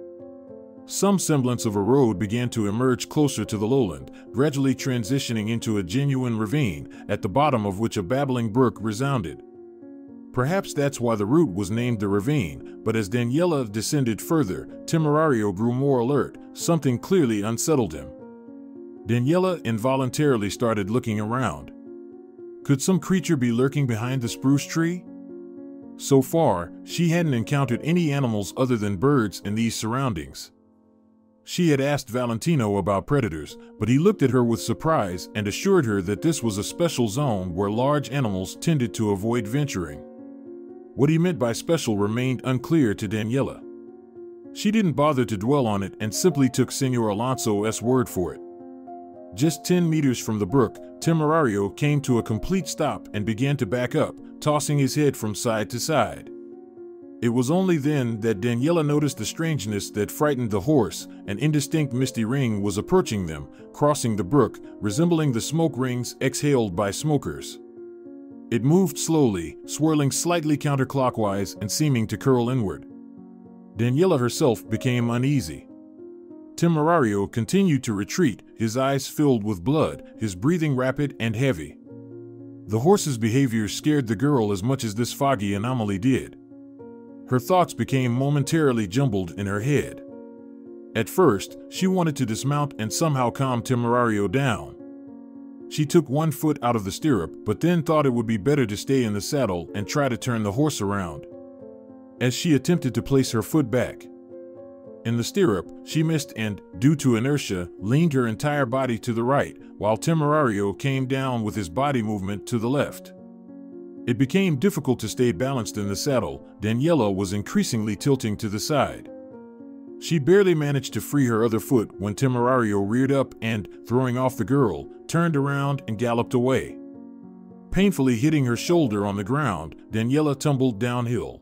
Some semblance of a road began to emerge closer to the lowland, gradually transitioning into a genuine ravine, at the bottom of which a babbling brook resounded. Perhaps that's why the route was named the ravine, but as Daniela descended further, Temerario grew more alert, something clearly unsettled him. Daniela involuntarily started looking around. Could some creature be lurking behind the spruce tree? So far, she hadn't encountered any animals other than birds in these surroundings. She had asked Valentino about predators, but he looked at her with surprise and assured her that this was a special zone where large animals tended to avoid venturing. What he meant by special remained unclear to Daniela. She didn't bother to dwell on it and simply took Senor Alonso's word for it. Just 10 meters from the brook, Temerario came to a complete stop and began to back up, tossing his head from side to side. It was only then that Daniela noticed the strangeness that frightened the horse. An indistinct misty ring was approaching them, crossing the brook, resembling the smoke rings exhaled by smokers. It moved slowly, swirling slightly counterclockwise and seeming to curl inward. Daniela herself became uneasy. Temerario continued to retreat, his eyes filled with blood, his breathing rapid and heavy. The horse's behavior scared the girl as much as this foggy anomaly did. Her thoughts became momentarily jumbled in her head. At first, she wanted to dismount and somehow calm Temerario down. She took one foot out of the stirrup, but then thought it would be better to stay in the saddle and try to turn the horse around. As she attempted to place her foot back, in the stirrup, she missed and, due to inertia, leaned her entire body to the right, while Temerario came down with his body movement to the left. It became difficult to stay balanced in the saddle, Daniela was increasingly tilting to the side. She barely managed to free her other foot when Temerario reared up and, throwing off the girl, turned around and galloped away. Painfully hitting her shoulder on the ground, Daniela tumbled downhill.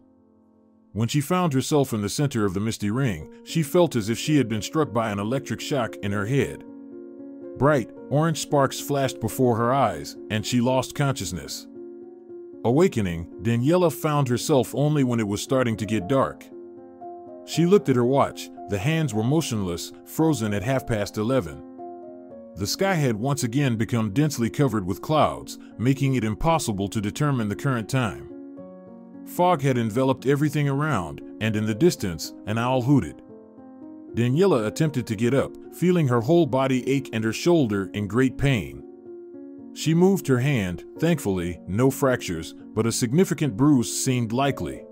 When she found herself in the center of the misty ring, she felt as if she had been struck by an electric shock in her head. Bright, orange sparks flashed before her eyes, and she lost consciousness. Awakening, Daniela found herself only when it was starting to get dark. She looked at her watch. The hands were motionless, frozen at half past 11. The sky had once again become densely covered with clouds, making it impossible to determine the current time. Fog had enveloped everything around, and in the distance, an owl hooted. Daniela attempted to get up, feeling her whole body ache and her shoulder in great pain. She moved her hand, thankfully, no fractures, but a significant bruise seemed likely.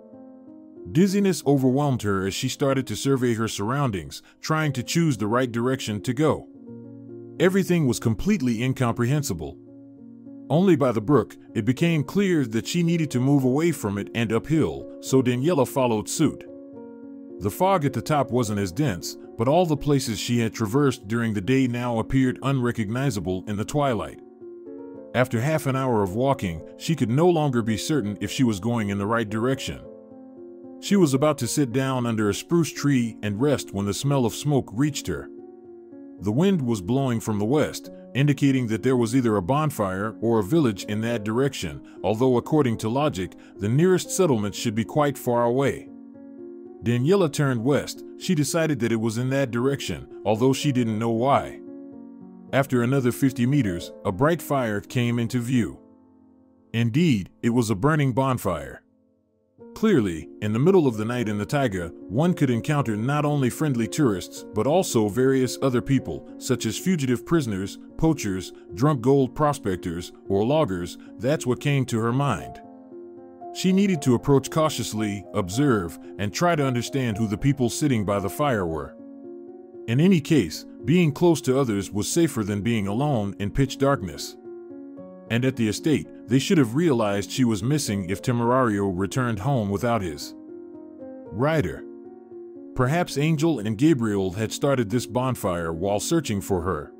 Dizziness overwhelmed her as she started to survey her surroundings, trying to choose the right direction to go. Everything was completely incomprehensible. Only by the brook, it became clear that she needed to move away from it and uphill, so Daniela followed suit. The fog at the top wasn't as dense, but all the places she had traversed during the day now appeared unrecognizable in the twilight. After half an hour of walking, she could no longer be certain if she was going in the right direction. She was about to sit down under a spruce tree and rest when the smell of smoke reached her. The wind was blowing from the west, indicating that there was either a bonfire or a village in that direction, although according to logic, the nearest settlement should be quite far away. Daniela turned west. She decided that it was in that direction, although she didn't know why. After another 50 meters, a bright fire came into view. Indeed, it was a burning bonfire. Clearly, in the middle of the night in the taiga, one could encounter not only friendly tourists, but also various other people, such as fugitive prisoners, poachers, drunk gold prospectors, or loggers. That's what came to her mind. She needed to approach cautiously, observe, and try to understand who the people sitting by the fire were. In any case, being close to others was safer than being alone in pitch darkness. And at the estate, they should have realized she was missing if Temerario returned home without his rider. Perhaps Angel and Gabriel had started this bonfire while searching for her.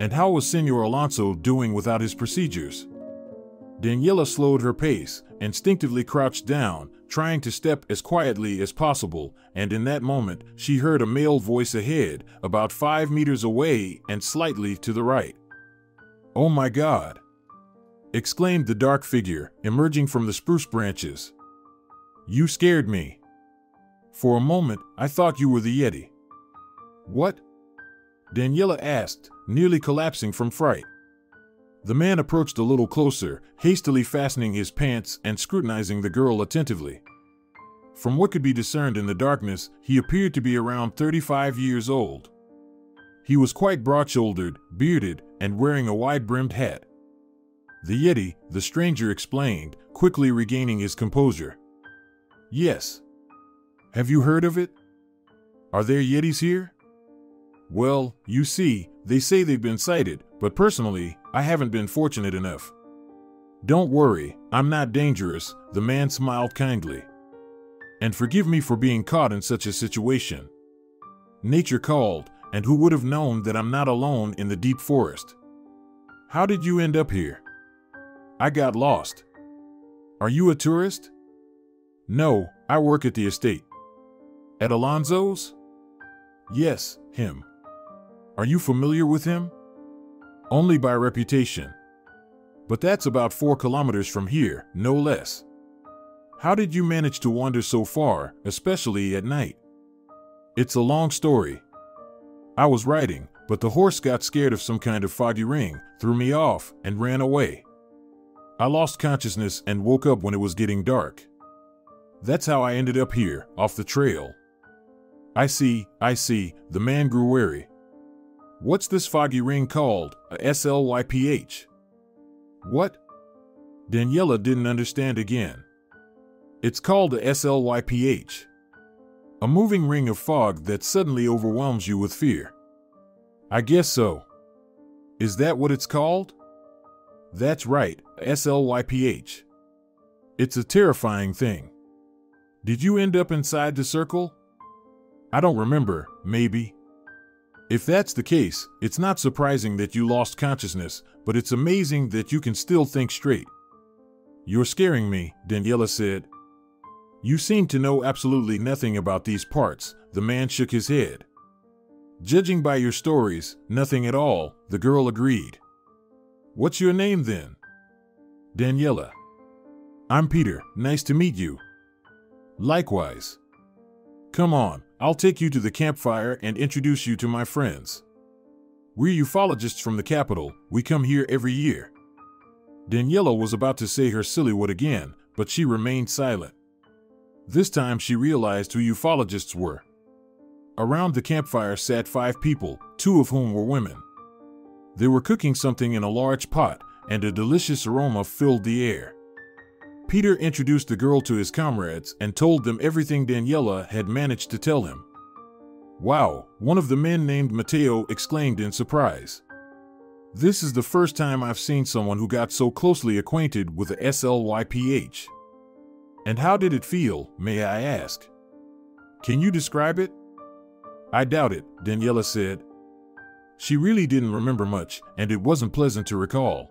And how was Senor Alonso doing without his procedures? Daniela slowed her pace, instinctively crouched down, trying to step as quietly as possible, and in that moment she heard a male voice ahead, about five meters away and slightly to the right. Oh my god! Exclaimed the dark figure, emerging from the spruce branches. You scared me. For a moment, I thought you were the Yeti. What? Daniela asked, nearly collapsing from fright. The man approached a little closer, hastily fastening his pants and scrutinizing the girl attentively. From what could be discerned in the darkness, he appeared to be around 35 years old. He was quite broad shouldered, bearded, and wearing a wide brimmed hat. The Yeti, the stranger explained, quickly regaining his composure. Yes. Have you heard of it? Are there Yetis here? Well, you see, they say they've been sighted, but personally, I haven't been fortunate enough. Don't worry, I'm not dangerous, the man smiled kindly. And forgive me for being caught in such a situation. Nature called, and who would have known that I'm not alone in the deep forest? How did you end up here? I got lost. Are you a tourist? No, I work at the estate. At Alonso's? Yes, him. Are you familiar with him? Only by reputation. But that's about four kilometers from here, no less. How did you manage to wander so far, especially at night? It's a long story. I was riding, but the horse got scared of some kind of foggy ring, threw me off, and ran away. I lost consciousness and woke up when it was getting dark. That's how I ended up here, off the trail. I see, I see, the man grew wary. What's this foggy ring called? A SLYPH? What? Daniela didn't understand again. It's called a SLYPH. A moving ring of fog that suddenly overwhelms you with fear. I guess so. Is that what it's called? That's right, SLYPH. It's a terrifying thing. Did you end up inside the circle? I don't remember, maybe. If that's the case, it's not surprising that you lost consciousness, but it's amazing that you can still think straight. You're scaring me, Daniela said. You seem to know absolutely nothing about these parts, the man shook his head. Judging by your stories, nothing at all, the girl agreed. What's your name then? Daniela. I'm Peter, nice to meet you. Likewise. Come on, I'll take you to the campfire and introduce you to my friends. We're ufologists from the capital, we come here every year. Daniela was about to say her silly word again, but she remained silent. This time she realized who ufologists were. Around the campfire sat five people, two of whom were women. They were cooking something in a large pot, and a delicious aroma filled the air. Peter introduced the girl to his comrades and told them everything Daniela had managed to tell him. Wow, one of the men named Mateo exclaimed in surprise. This is the first time I've seen someone who got so closely acquainted with the SLYPH. And how did it feel, may I ask? Can you describe it? I doubt it, Daniela said. She really didn't remember much, and it wasn't pleasant to recall.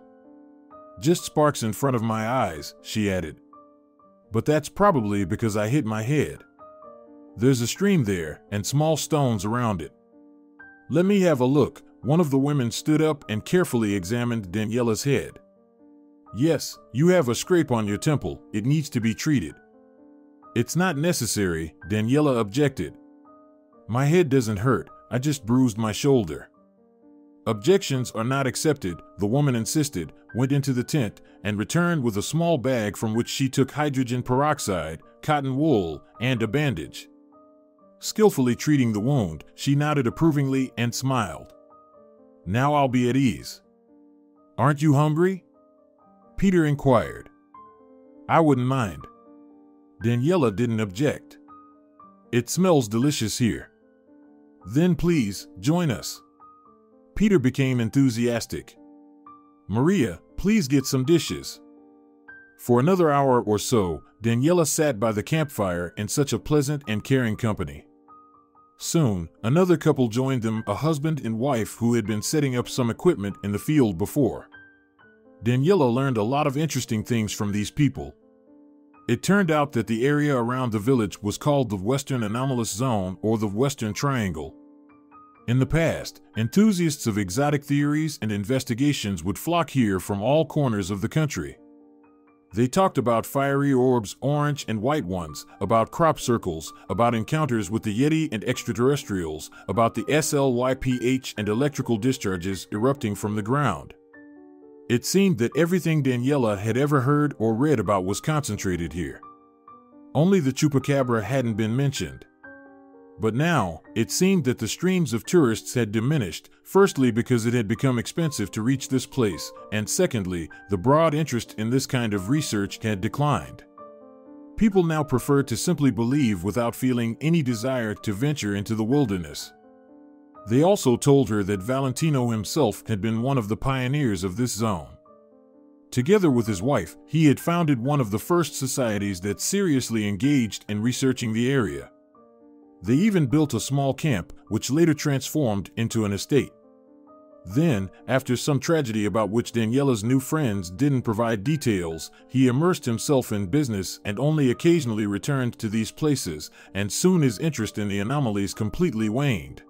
Just sparks in front of my eyes, she added. But that's probably because I hit my head. There's a stream there, and small stones around it. Let me have a look. One of the women stood up and carefully examined Daniela's head. Yes, you have a scrape on your temple. It needs to be treated. It's not necessary, Daniela objected. My head doesn't hurt, I just bruised my shoulder. Objections are not accepted, the woman insisted, went into the tent, and returned with a small bag from which she took hydrogen peroxide, cotton wool, and a bandage. Skillfully treating the wound, she nodded approvingly and smiled. Now I'll be at ease. Aren't you hungry? Peter inquired. I wouldn't mind. Daniela didn't object. It smells delicious here. Then please, join us. Peter became enthusiastic. Maria, please get some dishes. For another hour or so, Daniela sat by the campfire in such a pleasant and caring company. Soon, another couple joined them, a husband and wife who had been setting up some equipment in the field before. Daniela learned a lot of interesting things from these people. It turned out that the area around the village was called the Western Anomalous Zone or the Western Triangle. In the past, enthusiasts of exotic theories and investigations would flock here from all corners of the country. They talked about fiery orbs, orange and white ones, about crop circles, about encounters with the Yeti and extraterrestrials, about the SLYPH and electrical discharges erupting from the ground. It seemed that everything Daniela had ever heard or read about was concentrated here. Only the chupacabra hadn't been mentioned. But now, it seemed that the streams of tourists had diminished, firstly because it had become expensive to reach this place, and secondly, the broad interest in this kind of research had declined. People now preferred to simply believe without feeling any desire to venture into the wilderness. They also told her that Valentino himself had been one of the pioneers of this zone. Together with his wife, he had founded one of the first societies that seriously engaged in researching the area. They even built a small camp, which later transformed into an estate. Then, after some tragedy about which Daniela's new friends didn't provide details, he immersed himself in business and only occasionally returned to these places, and soon his interest in the anomalies completely waned.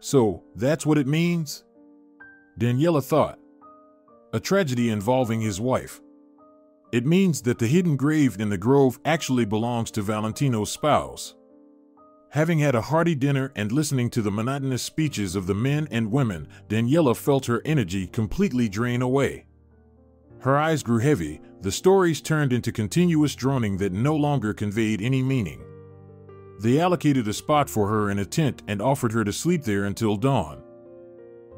So, that's what it means? Daniela thought. A tragedy involving his wife. It means that the hidden grave in the grove actually belongs to Valentino's spouse. Having had a hearty dinner and listening to the monotonous speeches of the men and women, Daniela felt her energy completely drain away. Her eyes grew heavy, the stories turned into continuous droning that no longer conveyed any meaning. They allocated a spot for her in a tent and offered her to sleep there until dawn.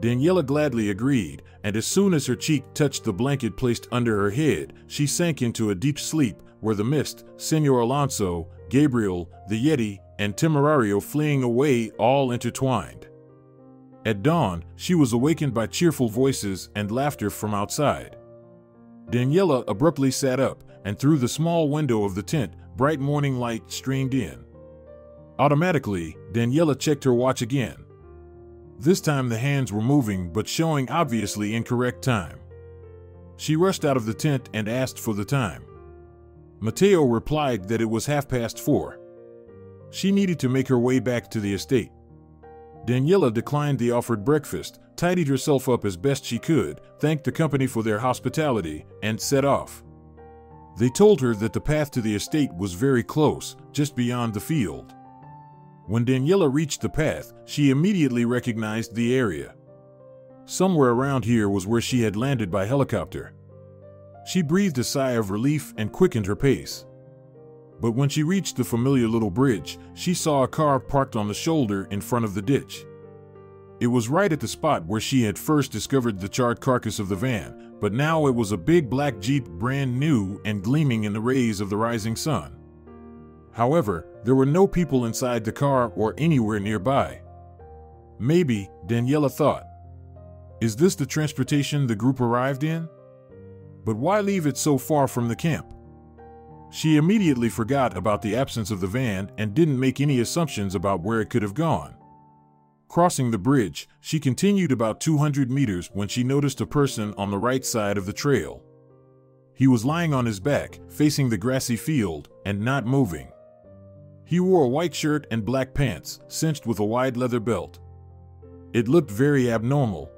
Daniela gladly agreed, and as soon as her cheek touched the blanket placed under her head, she sank into a deep sleep where the mist, Senor Alonso, Gabriel, the Yeti, and Temerario fleeing away all intertwined. At dawn, she was awakened by cheerful voices and laughter from outside. Daniela abruptly sat up, and through the small window of the tent, bright morning light streamed in. Automatically, Daniela checked her watch again. This time the hands were moving but showing obviously incorrect time. She rushed out of the tent and asked for the time. Mateo replied that it was half past four. She needed to make her way back to the estate. Daniela declined the offered breakfast, tidied herself up as best she could, thanked the company for their hospitality, and set off. They told her that the path to the estate was very close, just beyond the field. When Daniela reached the path, she immediately recognized the area. Somewhere around here was where she had landed by helicopter. She breathed a sigh of relief and quickened her pace. But when she reached the familiar little bridge, she saw a car parked on the shoulder in front of the ditch. It was right at the spot where she had first discovered the charred carcass of the van, but now it was a big black Jeep brand new and gleaming in the rays of the rising sun. However, there were no people inside the car or anywhere nearby. Maybe, Daniela thought. Is this the transportation the group arrived in? But why leave it so far from the camp? She immediately forgot about the absence of the van and didn't make any assumptions about where it could have gone. Crossing the bridge, she continued about 200 meters when she noticed a person on the right side of the trail. He was lying on his back, facing the grassy field, and not moving. He wore a white shirt and black pants, cinched with a wide leather belt. It looked very abnormal.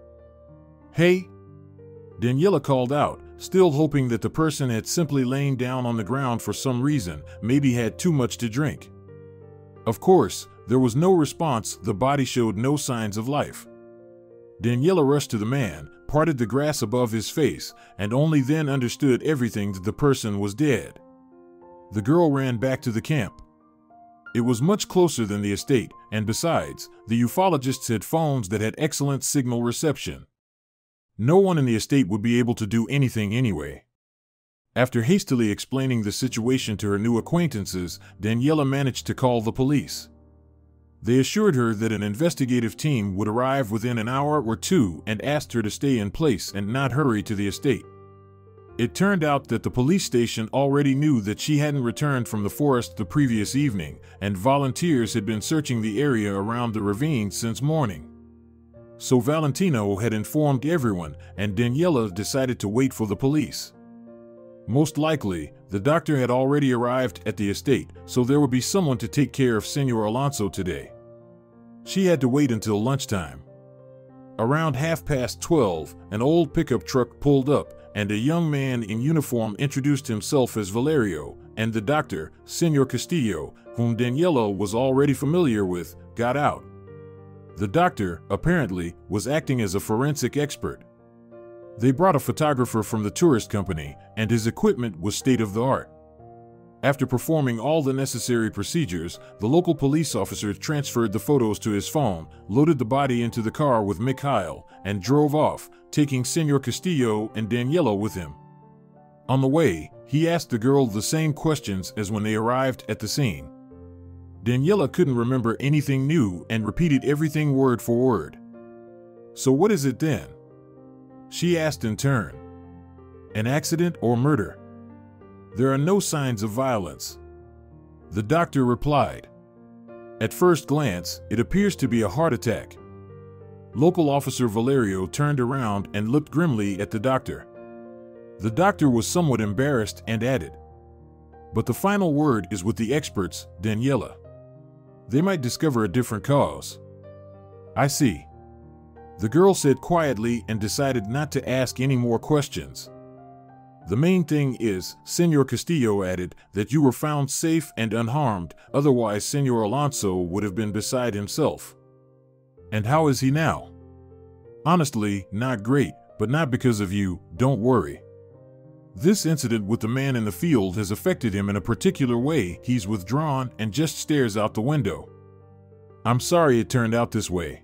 Hey! Daniela called out, still hoping that the person had simply lain down on the ground for some reason, maybe had too much to drink. Of course, there was no response, the body showed no signs of life. Daniela rushed to the man, parted the grass above his face, and only then understood everything that the person was dead. The girl ran back to the camp. It was much closer than the estate, and besides, the ufologists had phones that had excellent signal reception. No one in the estate would be able to do anything anyway. After hastily explaining the situation to her new acquaintances, Daniela managed to call the police. They assured her that an investigative team would arrive within an hour or two and asked her to stay in place and not hurry to the estate. It turned out that the police station already knew that she hadn't returned from the forest the previous evening, and volunteers had been searching the area around the ravine since morning. So Valentino had informed everyone, and Daniela decided to wait for the police. Most likely, the doctor had already arrived at the estate, so there would be someone to take care of Senor Alonso today. She had to wait until lunchtime. Around half past twelve, an old pickup truck pulled up, and a young man in uniform introduced himself as Valerio, and the doctor, Senor Castillo, whom Daniela was already familiar with, got out. The doctor, apparently, was acting as a forensic expert. They brought a photographer from the tourist company, and his equipment was state of the art. After performing all the necessary procedures, the local police officer transferred the photos to his phone, loaded the body into the car with Mikhail, and drove off, taking Senor Castillo and Daniela with him. On the way, he asked the girl the same questions as when they arrived at the scene. Daniela couldn't remember anything new and repeated everything word for word. So, what is it then? She asked in turn. An accident or murder? There are no signs of violence. The doctor replied. At first glance, it appears to be a heart attack. Local officer Valerio turned around and looked grimly at the doctor. The doctor was somewhat embarrassed and added, But the final word is with the experts, Daniela. They might discover a different cause. I see. The girl said quietly and decided not to ask any more questions. The main thing is, Senor Castillo added, that you were found safe and unharmed, otherwise, Senor Alonso would have been beside himself. And how is he now? Honestly, not great, but not because of you, don't worry. This incident with the man in the field has affected him in a particular way. He's withdrawn and just stares out the window. I'm sorry it turned out this way.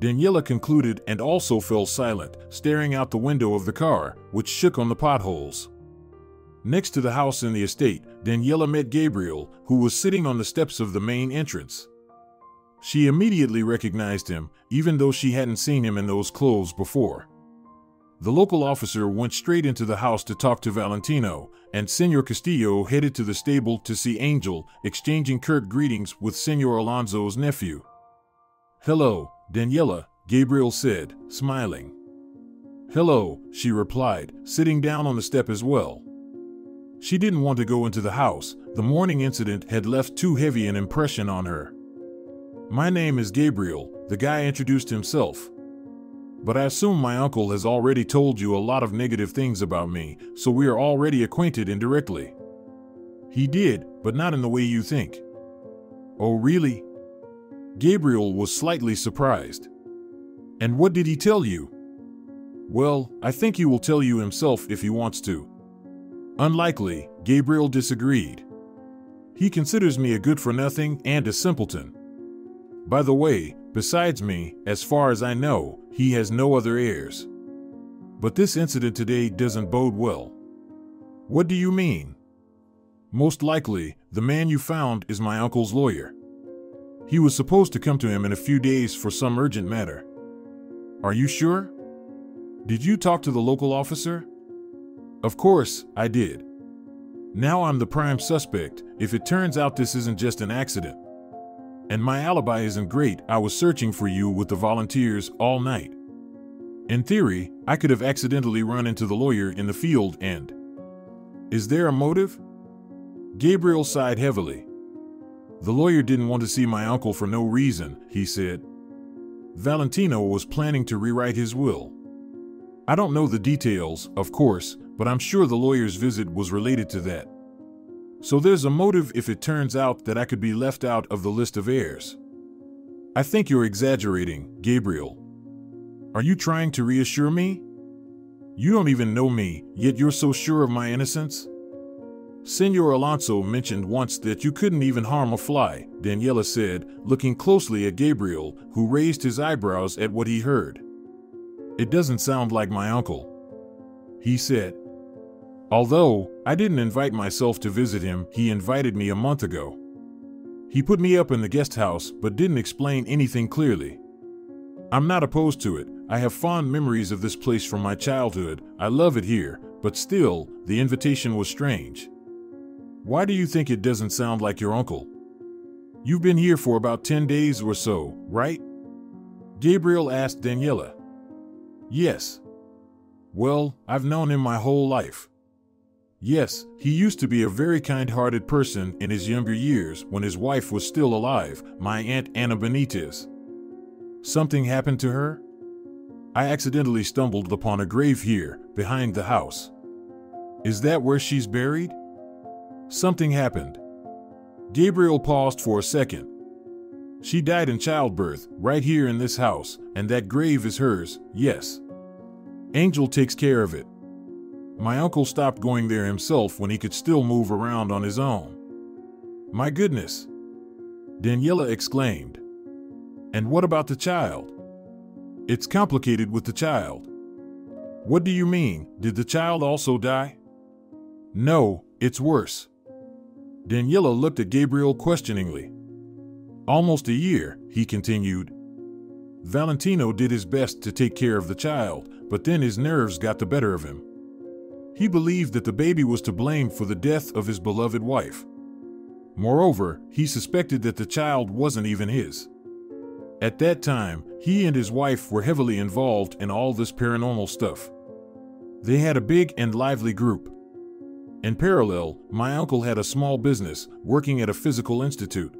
Daniela concluded and also fell silent, staring out the window of the car, which shook on the potholes. Next to the house in the estate, Daniela met Gabriel, who was sitting on the steps of the main entrance. She immediately recognized him, even though she hadn't seen him in those clothes before. The local officer went straight into the house to talk to Valentino, and Senor Castillo headed to the stable to see Angel, exchanging curt greetings with Senor Alonso's nephew. Hello, Daniela, Gabriel said, smiling. Hello, she replied, sitting down on the step as well. She didn't want to go into the house, the morning incident had left too heavy an impression on her. My name is Gabriel, the guy introduced himself. But I assume my uncle has already told you a lot of negative things about me, so we are already acquainted indirectly. He did, but not in the way you think. Oh, really? Gabriel was slightly surprised. And what did he tell you? Well, I think he will tell you himself if he wants to. Unlikely, Gabriel disagreed. He considers me a good for nothing and a simpleton. By the way, besides me, as far as I know, he has no other heirs. But this incident today doesn't bode well. What do you mean? Most likely, the man you found is my uncle's lawyer. He was supposed to come to him in a few days for some urgent matter. Are you sure? Did you talk to the local officer? Of course, I did. Now I'm the prime suspect if it turns out this isn't just an accident. And my alibi isn't great, I was searching for you with the volunteers all night. In theory, I could have accidentally run into the lawyer in the field and. Is there a motive? Gabriel sighed heavily. The lawyer didn't want to see my uncle for no reason, he said. Valentino was planning to rewrite his will. I don't know the details, of course, but I'm sure the lawyer's visit was related to that. So there's a motive if it turns out that I could be left out of the list of heirs. I think you're exaggerating, Gabriel. Are you trying to reassure me? You don't even know me, yet you're so sure of my innocence? Senor Alonso mentioned once that you couldn't even harm a fly, Daniela said, looking closely at Gabriel, who raised his eyebrows at what he heard. It doesn't sound like my uncle. He said. Although, I didn't invite myself to visit him, he invited me a month ago. He put me up in the guest house, but didn't explain anything clearly. I'm not opposed to it. I have fond memories of this place from my childhood. I love it here, but still, the invitation was strange. Why do you think it doesn't sound like your uncle? You've been here for about 10 days or so, right? Gabriel asked Daniela. Yes. Well, I've known him my whole life. Yes, he used to be a very kind hearted person in his younger years when his wife was still alive, my Aunt Anna Benitez. Something happened to her? I accidentally stumbled upon a grave here, behind the house. Is that where she's buried? Something happened. Gabriel paused for a second. She died in childbirth, right here in this house, and that grave is hers, yes. Angel takes care of it. My uncle stopped going there himself when he could still move around on his own. My goodness! Daniela exclaimed. And what about the child? It's complicated with the child. What do you mean? Did the child also die? No, it's worse. Daniela looked at Gabriel questioningly. Almost a year, he continued. Valentino did his best to take care of the child, but then his nerves got the better of him. He believed that the baby was to blame for the death of his beloved wife. Moreover, he suspected that the child wasn't even his. At that time, he and his wife were heavily involved in all this paranormal stuff. They had a big and lively group. In parallel, my uncle had a small business working at a physical institute.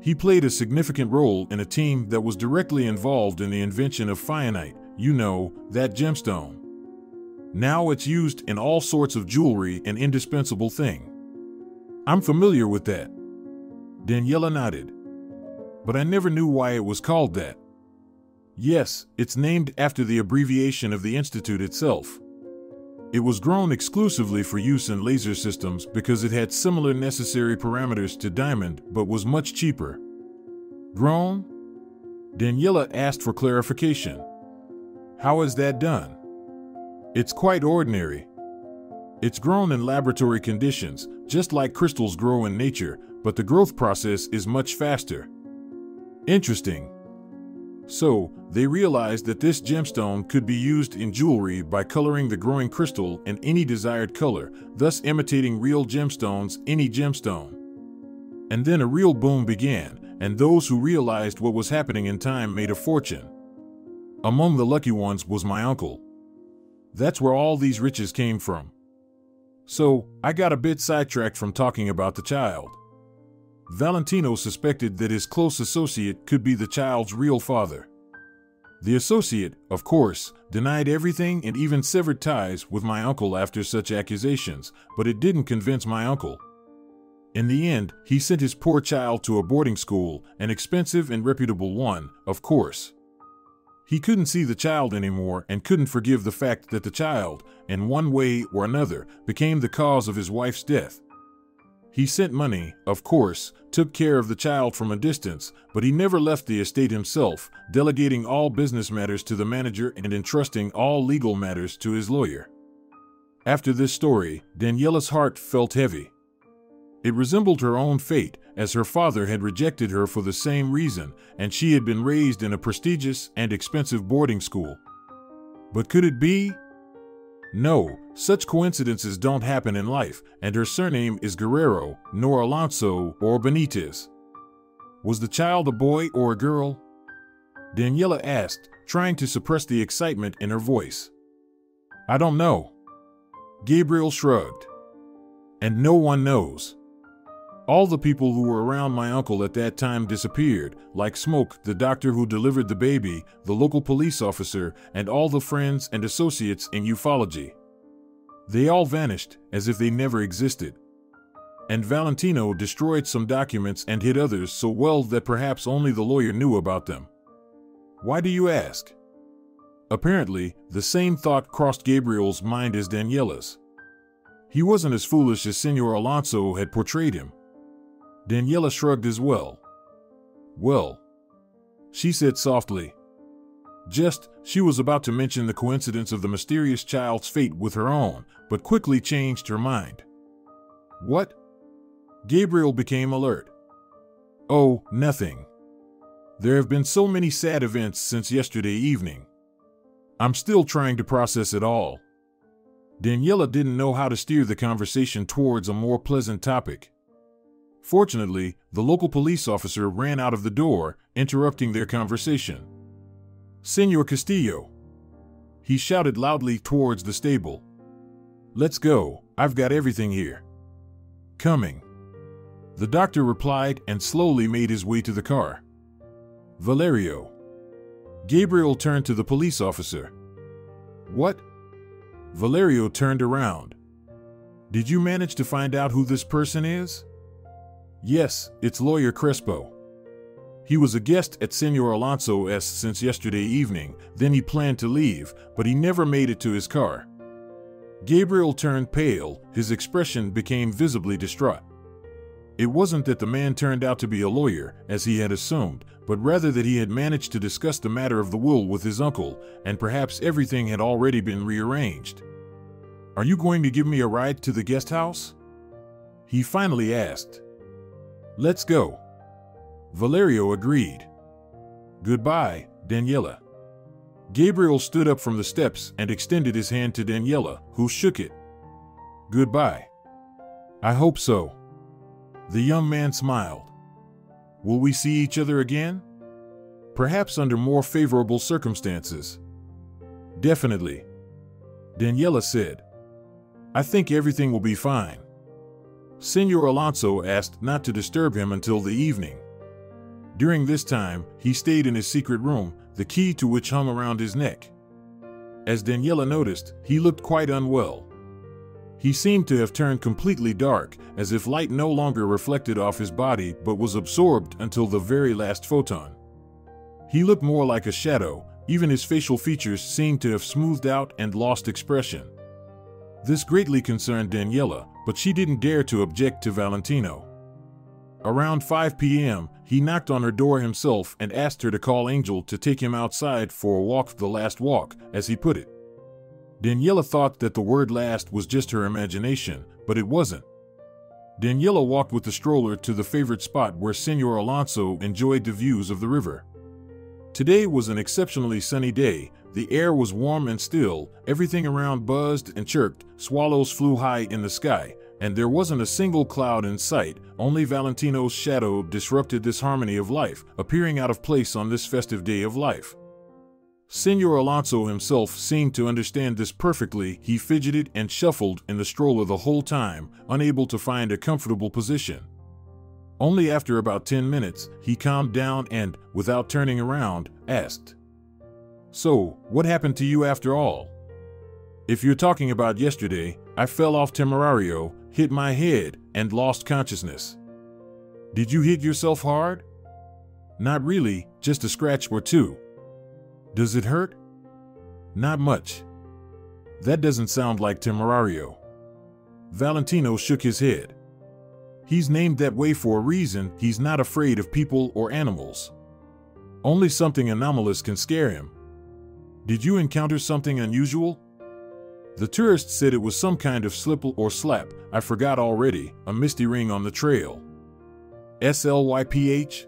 He played a significant role in a team that was directly involved in the invention of Fianite, you know, that gemstone. Now it's used in all sorts of jewelry, an indispensable thing. I'm familiar with that. Daniela nodded. But I never knew why it was called that. Yes, it's named after the abbreviation of the Institute itself. It was grown exclusively for use in laser systems because it had similar necessary parameters to diamond but was much cheaper. Grown? Daniela asked for clarification. How is that done? It's quite ordinary. It's grown in laboratory conditions, just like crystals grow in nature, but the growth process is much faster. Interesting. So, they realized that this gemstone could be used in jewelry by coloring the growing crystal in any desired color, thus imitating real gemstones, any gemstone. And then a real boom began, and those who realized what was happening in time made a fortune. Among the lucky ones was my uncle. That's where all these riches came from. So, I got a bit sidetracked from talking about the child. Valentino suspected that his close associate could be the child's real father. The associate, of course, denied everything and even severed ties with my uncle after such accusations, but it didn't convince my uncle. In the end, he sent his poor child to a boarding school, an expensive and reputable one, of course. He couldn't see the child anymore and couldn't forgive the fact that the child, in one way or another, became the cause of his wife's death. He sent money, of course, took care of the child from a distance, but he never left the estate himself, delegating all business matters to the manager and entrusting all legal matters to his lawyer. After this story, Daniela's heart felt heavy. It resembled her own fate, as her father had rejected her for the same reason, and she had been raised in a prestigious and expensive boarding school. But could it be? No, such coincidences don't happen in life, and her surname is Guerrero, nor Alonso or Benitez. Was the child a boy or a girl? Daniela asked, trying to suppress the excitement in her voice. I don't know. Gabriel shrugged. And no one knows. All the people who were around my uncle at that time disappeared, like Smoke, the doctor who delivered the baby, the local police officer, and all the friends and associates in ufology. They all vanished, as if they never existed. And Valentino destroyed some documents and hid others so well that perhaps only the lawyer knew about them. Why do you ask? Apparently, the same thought crossed Gabriel's mind as Daniela's. He wasn't as foolish as Senor Alonso had portrayed him. Daniela shrugged as well. Well, she said softly. Just, she was about to mention the coincidence of the mysterious child's fate with her own, but quickly changed her mind. What? Gabriel became alert. Oh, nothing. There have been so many sad events since yesterday evening. I'm still trying to process it all. Daniela didn't know how to steer the conversation towards a more pleasant topic. Fortunately, the local police officer ran out of the door, interrupting their conversation. Senor Castillo. He shouted loudly towards the stable. Let's go, I've got everything here. Coming. The doctor replied and slowly made his way to the car. Valerio. Gabriel turned to the police officer. What? Valerio turned around. Did you manage to find out who this person is? Yes, it's lawyer Crespo. He was a guest at Senor Alonso's since yesterday evening, then he planned to leave, but he never made it to his car. Gabriel turned pale, his expression became visibly distraught. It wasn't that the man turned out to be a lawyer, as he had assumed, but rather that he had managed to discuss the matter of the will with his uncle, and perhaps everything had already been rearranged. Are you going to give me a ride to the guest house? He finally asked. Let's go. Valerio agreed. Goodbye, Daniela. Gabriel stood up from the steps and extended his hand to Daniela, who shook it. Goodbye. I hope so. The young man smiled. Will we see each other again? Perhaps under more favorable circumstances. Definitely. Daniela said. I think everything will be fine. Senor Alonso asked not to disturb him until the evening. During this time, he stayed in his secret room, the key to which hung around his neck. As Daniela noticed, he looked quite unwell. He seemed to have turned completely dark, as if light no longer reflected off his body but was absorbed until the very last photon. He looked more like a shadow, even his facial features seemed to have smoothed out and lost expression. This greatly concerned Daniela, but she didn't dare to object to Valentino. Around 5 p.m., he knocked on her door himself and asked her to call Angel to take him outside for a walk the last walk, as he put it. Daniela thought that the word last was just her imagination, but it wasn't. Daniela walked with the stroller to the favorite spot where Senor Alonso enjoyed the views of the river. Today was an exceptionally sunny day, the air was warm and still, everything around buzzed and chirped, swallows flew high in the sky, and there wasn't a single cloud in sight, only Valentino's shadow disrupted this harmony of life, appearing out of place on this festive day of life. Senor Alonso himself seemed to understand this perfectly. He fidgeted and shuffled in the stroller the whole time, unable to find a comfortable position. Only after about 10 minutes, he calmed down and, without turning around, asked, So, what happened to you after all? If you're talking about yesterday, I fell off Temerario, hit my head, and lost consciousness. Did you hit yourself hard? Not really, just a scratch or two. Does it hurt? Not much. That doesn't sound like Temerario. Valentino shook his head. He's named that way for a reason, he's not afraid of people or animals. Only something anomalous can scare him. Did you encounter something unusual? The tourist said it was some kind of slipple or slap, I forgot already, a misty ring on the trail. SLYPH?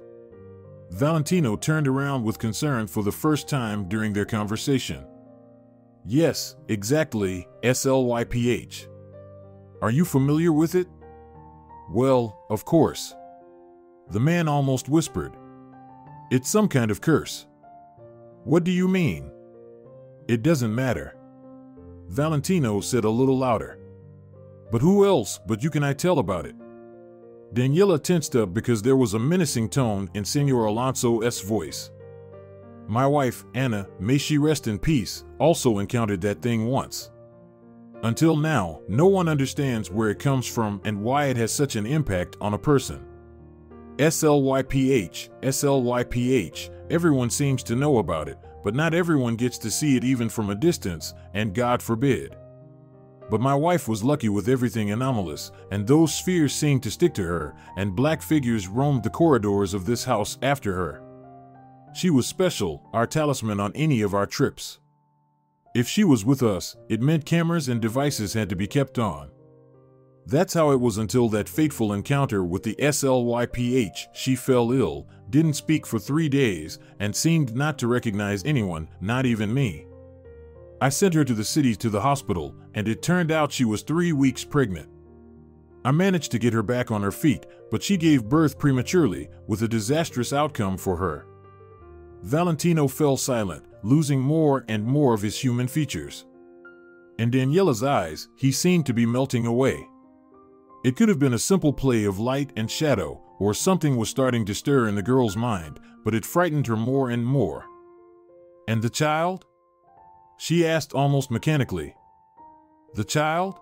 Valentino turned around with concern for the first time during their conversation. Yes, exactly, SLYPH. Are you familiar with it? Well, of course. The man almost whispered. It's some kind of curse. What do you mean? It doesn't matter. Valentino said a little louder. But who else but you can I tell about it? Daniela tensed up because there was a menacing tone in Senor Alonso's voice. My wife, Anna, may she rest in peace, also encountered that thing once. Until now, no one understands where it comes from and why it has such an impact on a person. SLYPH, SLYPH, everyone seems to know about it, but not everyone gets to see it even from a distance, and God forbid. But my wife was lucky with everything anomalous, and those spheres seemed to stick to her, and black figures roamed the corridors of this house after her. She was special, our talisman on any of our trips. If she was with us, it meant cameras and devices had to be kept on. That's how it was until that fateful encounter with the SLYPH. She fell ill, didn't speak for three days, and seemed not to recognize anyone, not even me. I sent her to the city to the hospital, and it turned out she was three weeks pregnant. I managed to get her back on her feet, but she gave birth prematurely, with a disastrous outcome for her. Valentino fell silent, losing more and more of his human features. In Daniela's eyes, he seemed to be melting away. It could have been a simple play of light and shadow, or something was starting to stir in the girl's mind, but it frightened her more and more. And the child? She asked almost mechanically. The child?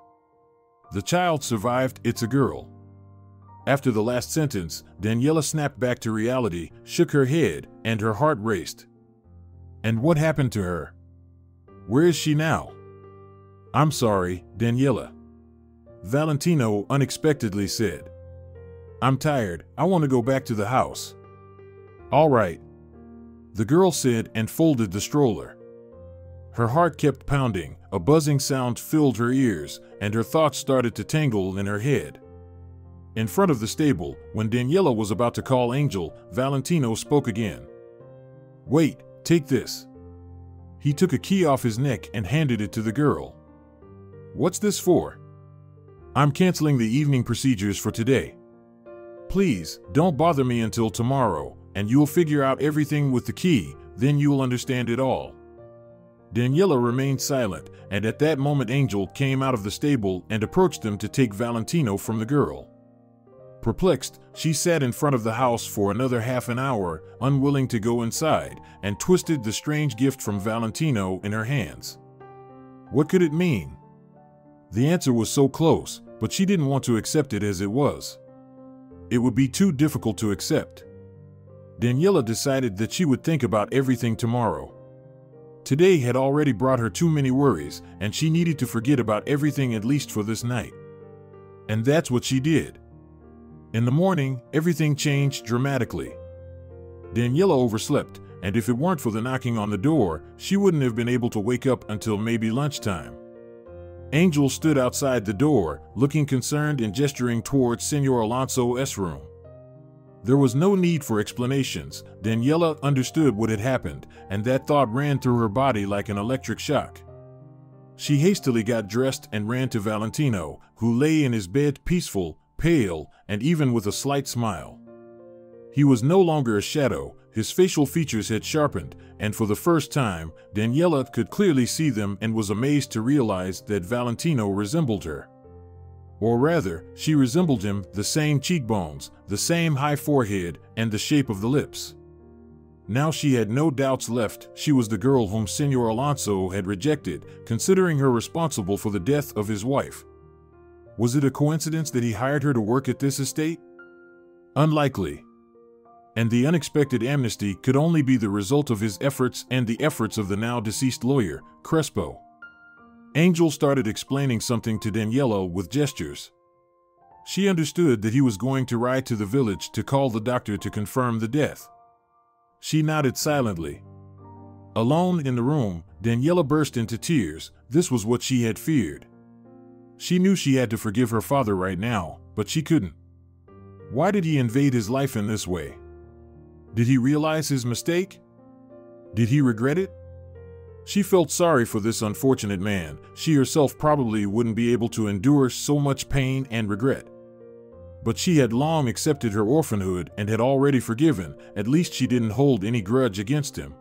The child survived, it's a girl. After the last sentence, Daniela snapped back to reality, shook her head, and her heart raced. And what happened to her? Where is she now? I'm sorry, Daniela. Valentino unexpectedly said. I'm tired, I want to go back to the house. All right. The girl said and folded the stroller. Her heart kept pounding, a buzzing sound filled her ears, and her thoughts started to tangle in her head. In front of the stable, when Daniela was about to call Angel, Valentino spoke again. Wait, take this. He took a key off his neck and handed it to the girl. What's this for? I'm canceling the evening procedures for today. Please, don't bother me until tomorrow, and you'll figure out everything with the key, then you'll understand it all. Daniela remained silent, and at that moment Angel came out of the stable and approached them to take Valentino from the girl. Perplexed, she sat in front of the house for another half an hour, unwilling to go inside, and twisted the strange gift from Valentino in her hands. What could it mean? The answer was so close, but she didn't want to accept it as it was. It would be too difficult to accept. Daniela decided that she would think about everything tomorrow. Today had already brought her too many worries, and she needed to forget about everything at least for this night. And that's what she did. In the morning, everything changed dramatically. Daniela overslept, and if it weren't for the knocking on the door, she wouldn't have been able to wake up until maybe lunchtime. Angel stood outside the door, looking concerned and gesturing towards Senor Alonso's room. There was no need for explanations. Daniela understood what had happened, and that thought ran through her body like an electric shock. She hastily got dressed and ran to Valentino, who lay in his bed peaceful, pale, and even with a slight smile. He was no longer a shadow, his facial features had sharpened, and for the first time, Daniela could clearly see them and was amazed to realize that Valentino resembled her. Or rather, she resembled him, the same cheekbones, the same high forehead, and the shape of the lips. Now she had no doubts left, she was the girl whom Senor Alonso had rejected, considering her responsible for the death of his wife. Was it a coincidence that he hired her to work at this estate? Unlikely. And the unexpected amnesty could only be the result of his efforts and the efforts of the now deceased lawyer, Crespo. Angel started explaining something to Daniela with gestures. She understood that he was going to ride to the village to call the doctor to confirm the death. She nodded silently. Alone in the room, Daniela burst into tears. This was what she had feared. She knew she had to forgive her father right now, but she couldn't. Why did he invade his life in this way? Did he realize his mistake? Did he regret it? She felt sorry for this unfortunate man. She herself probably wouldn't be able to endure so much pain and regret. But she had long accepted her orphanhood and had already forgiven, at least she didn't hold any grudge against him.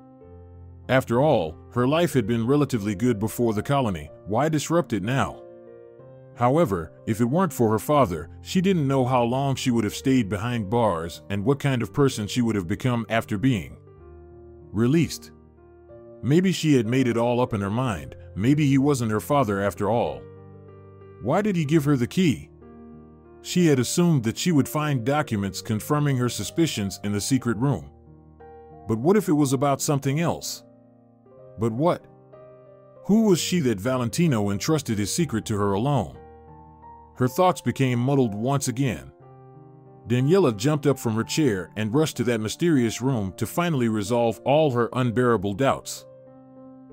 After all, her life had been relatively good before the colony, why disrupt it now? However, if it weren't for her father, she didn't know how long she would have stayed behind bars and what kind of person she would have become after being released. Maybe she had made it all up in her mind. Maybe he wasn't her father after all. Why did he give her the key? She had assumed that she would find documents confirming her suspicions in the secret room. But what if it was about something else? But what? Who was she that Valentino entrusted his secret to her alone? Her thoughts became muddled once again. Daniela jumped up from her chair and rushed to that mysterious room to finally resolve all her unbearable doubts.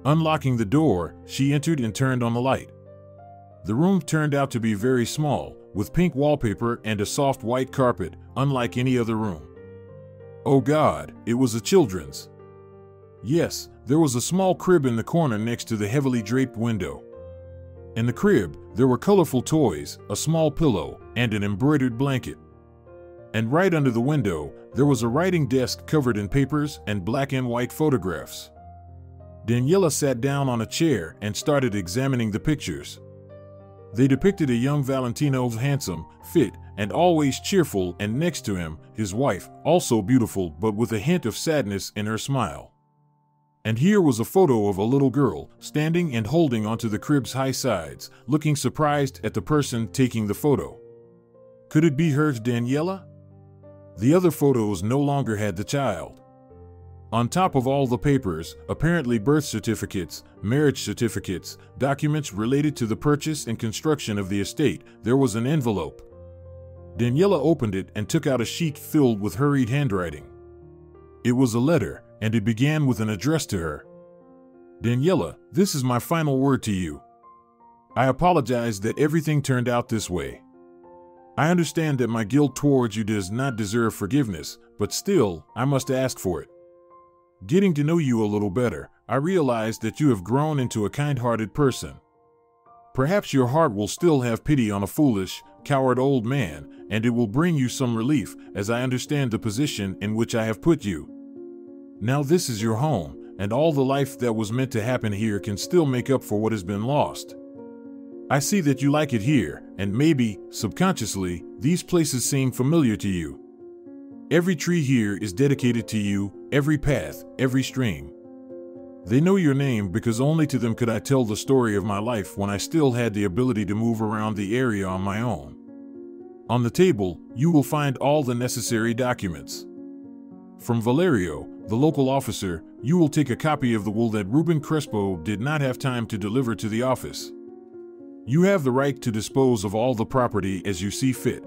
Unlocking the door, she entered and turned on the light. The room turned out to be very small, with pink wallpaper and a soft white carpet, unlike any other room. Oh God, it was a children's. Yes, there was a small crib in the corner next to the heavily draped window. In the crib, there were colorful toys, a small pillow, and an embroidered blanket. And right under the window, there was a writing desk covered in papers and black and white photographs. Daniela sat down on a chair and started examining the pictures. They depicted a young Valentino handsome, fit, and always cheerful, and next to him, his wife, also beautiful but with a hint of sadness in her smile. And here was a photo of a little girl, standing and holding onto the crib's high sides, looking surprised at the person taking the photo. Could it be hers, Daniela? The other photos no longer had the child. On top of all the papers, apparently birth certificates, marriage certificates, documents related to the purchase and construction of the estate, there was an envelope. Daniela opened it and took out a sheet filled with hurried handwriting. It was a letter, and it began with an address to her. Daniela, this is my final word to you. I apologize that everything turned out this way. I understand that my guilt towards you does not deserve forgiveness, but still, I must ask for it. Getting to know you a little better, I realize that you have grown into a kind hearted person. Perhaps your heart will still have pity on a foolish, coward old man, and it will bring you some relief as I understand the position in which I have put you. Now, this is your home, and all the life that was meant to happen here can still make up for what has been lost. I see that you like it here, and maybe, subconsciously, these places seem familiar to you. Every tree here is dedicated to you, every path, every stream. They know your name because only to them could I tell the story of my life when I still had the ability to move around the area on my own. On the table, you will find all the necessary documents. From Valerio, the local officer, you will take a copy of the will that Ruben Crespo did not have time to deliver to the office. You have the right to dispose of all the property as you see fit.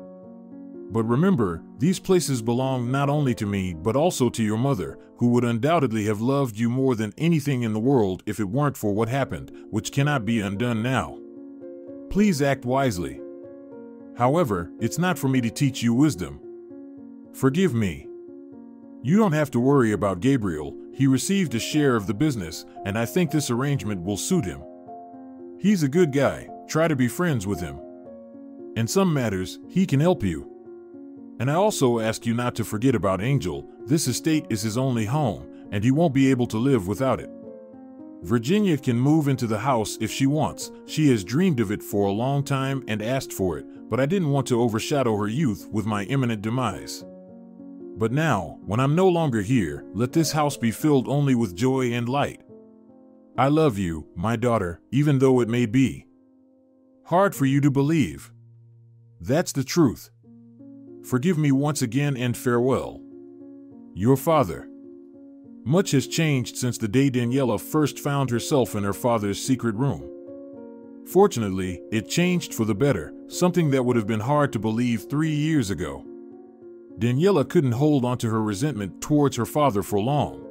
But remember, these places belong not only to me, but also to your mother, who would undoubtedly have loved you more than anything in the world if it weren't for what happened, which cannot be undone now. Please act wisely. However, it's not for me to teach you wisdom. Forgive me. You don't have to worry about Gabriel, he received a share of the business, and I think this arrangement will suit him. He's a good guy, try to be friends with him. In some matters, he can help you. And I also ask you not to forget about Angel. This estate is his only home, and he won't be able to live without it. Virginia can move into the house if she wants. She has dreamed of it for a long time and asked for it, but I didn't want to overshadow her youth with my imminent demise. But now, when I'm no longer here, let this house be filled only with joy and light. I love you, my daughter, even though it may be hard for you to believe. That's the truth. Forgive me once again and farewell. Your father. Much has changed since the day Daniela first found herself in her father's secret room. Fortunately, it changed for the better, something that would have been hard to believe three years ago. Daniela couldn't hold onto her resentment towards her father for long.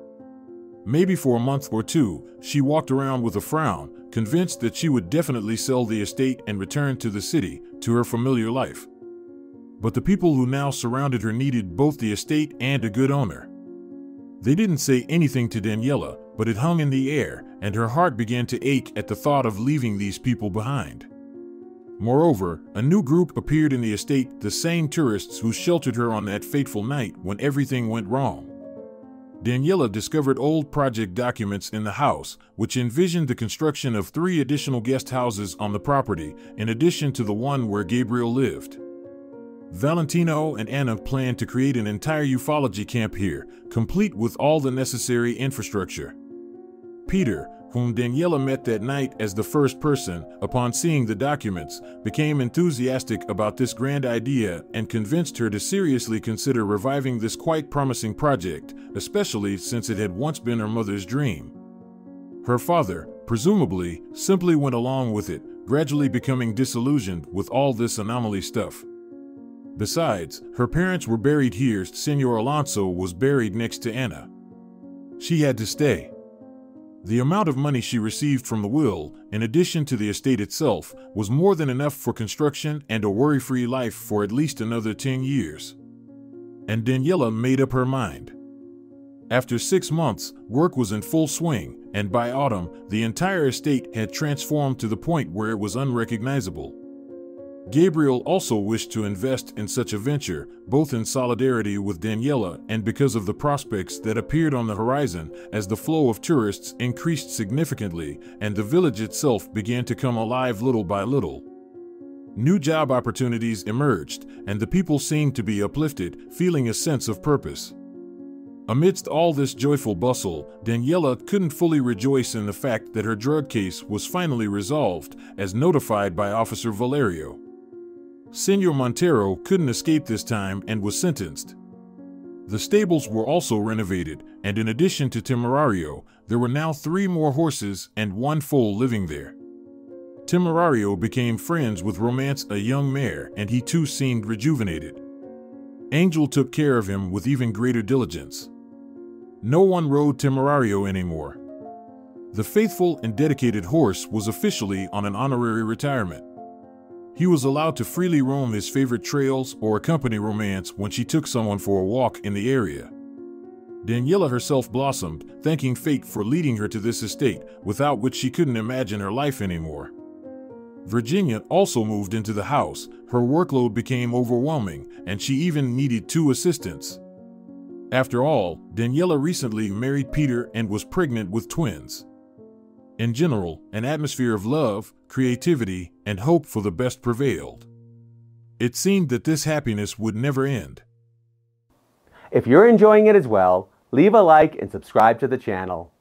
Maybe for a month or two, she walked around with a frown, convinced that she would definitely sell the estate and return to the city, to her familiar life. But the people who now surrounded her needed both the estate and a good owner. They didn't say anything to Daniela, but it hung in the air, and her heart began to ache at the thought of leaving these people behind. Moreover, a new group appeared in the estate, the same tourists who sheltered her on that fateful night when everything went wrong. Daniela discovered old project documents in the house, which envisioned the construction of three additional guest houses on the property, in addition to the one where Gabriel lived. Valentino and Anna planned to create an entire ufology camp here, complete with all the necessary infrastructure. Peter, whom Daniela met that night as the first person, upon seeing the documents, became enthusiastic about this grand idea and convinced her to seriously consider reviving this quite promising project, especially since it had once been her mother's dream. Her father, presumably, simply went along with it, gradually becoming disillusioned with all this anomaly stuff. Besides, her parents were buried here, Senor Alonso was buried next to Anna. She had to stay. The amount of money she received from the will, in addition to the estate itself, was more than enough for construction and a worry free life for at least another 10 years. And Daniela made up her mind. After six months, work was in full swing, and by autumn, the entire estate had transformed to the point where it was unrecognizable. Gabriel also wished to invest in such a venture, both in solidarity with Daniela and because of the prospects that appeared on the horizon as the flow of tourists increased significantly and the village itself began to come alive little by little. New job opportunities emerged, and the people seemed to be uplifted, feeling a sense of purpose. Amidst all this joyful bustle, Daniela couldn't fully rejoice in the fact that her drug case was finally resolved, as notified by Officer Valerio. Senor Montero couldn't escape this time and was sentenced. The stables were also renovated, and in addition to Temerario, there were now three more horses and one foal living there. Temerario became friends with Romance, a young mare, and he too seemed rejuvenated. Angel took care of him with even greater diligence. No one rode Temerario anymore. The faithful and dedicated horse was officially on an honorary retirement. He was allowed to freely roam his favorite trails or accompany Romance when she took someone for a walk in the area. Daniela herself blossomed, thanking fate for leading her to this estate, without which she couldn't imagine her life anymore. Virginia also moved into the house. Her workload became overwhelming, and she even needed two assistants. After all, Daniela recently married Peter and was pregnant with twins. In general, an atmosphere of love, creativity, and hope for the best prevailed. It seemed that this happiness would never end. If you're enjoying it as well, leave a like and subscribe to the channel.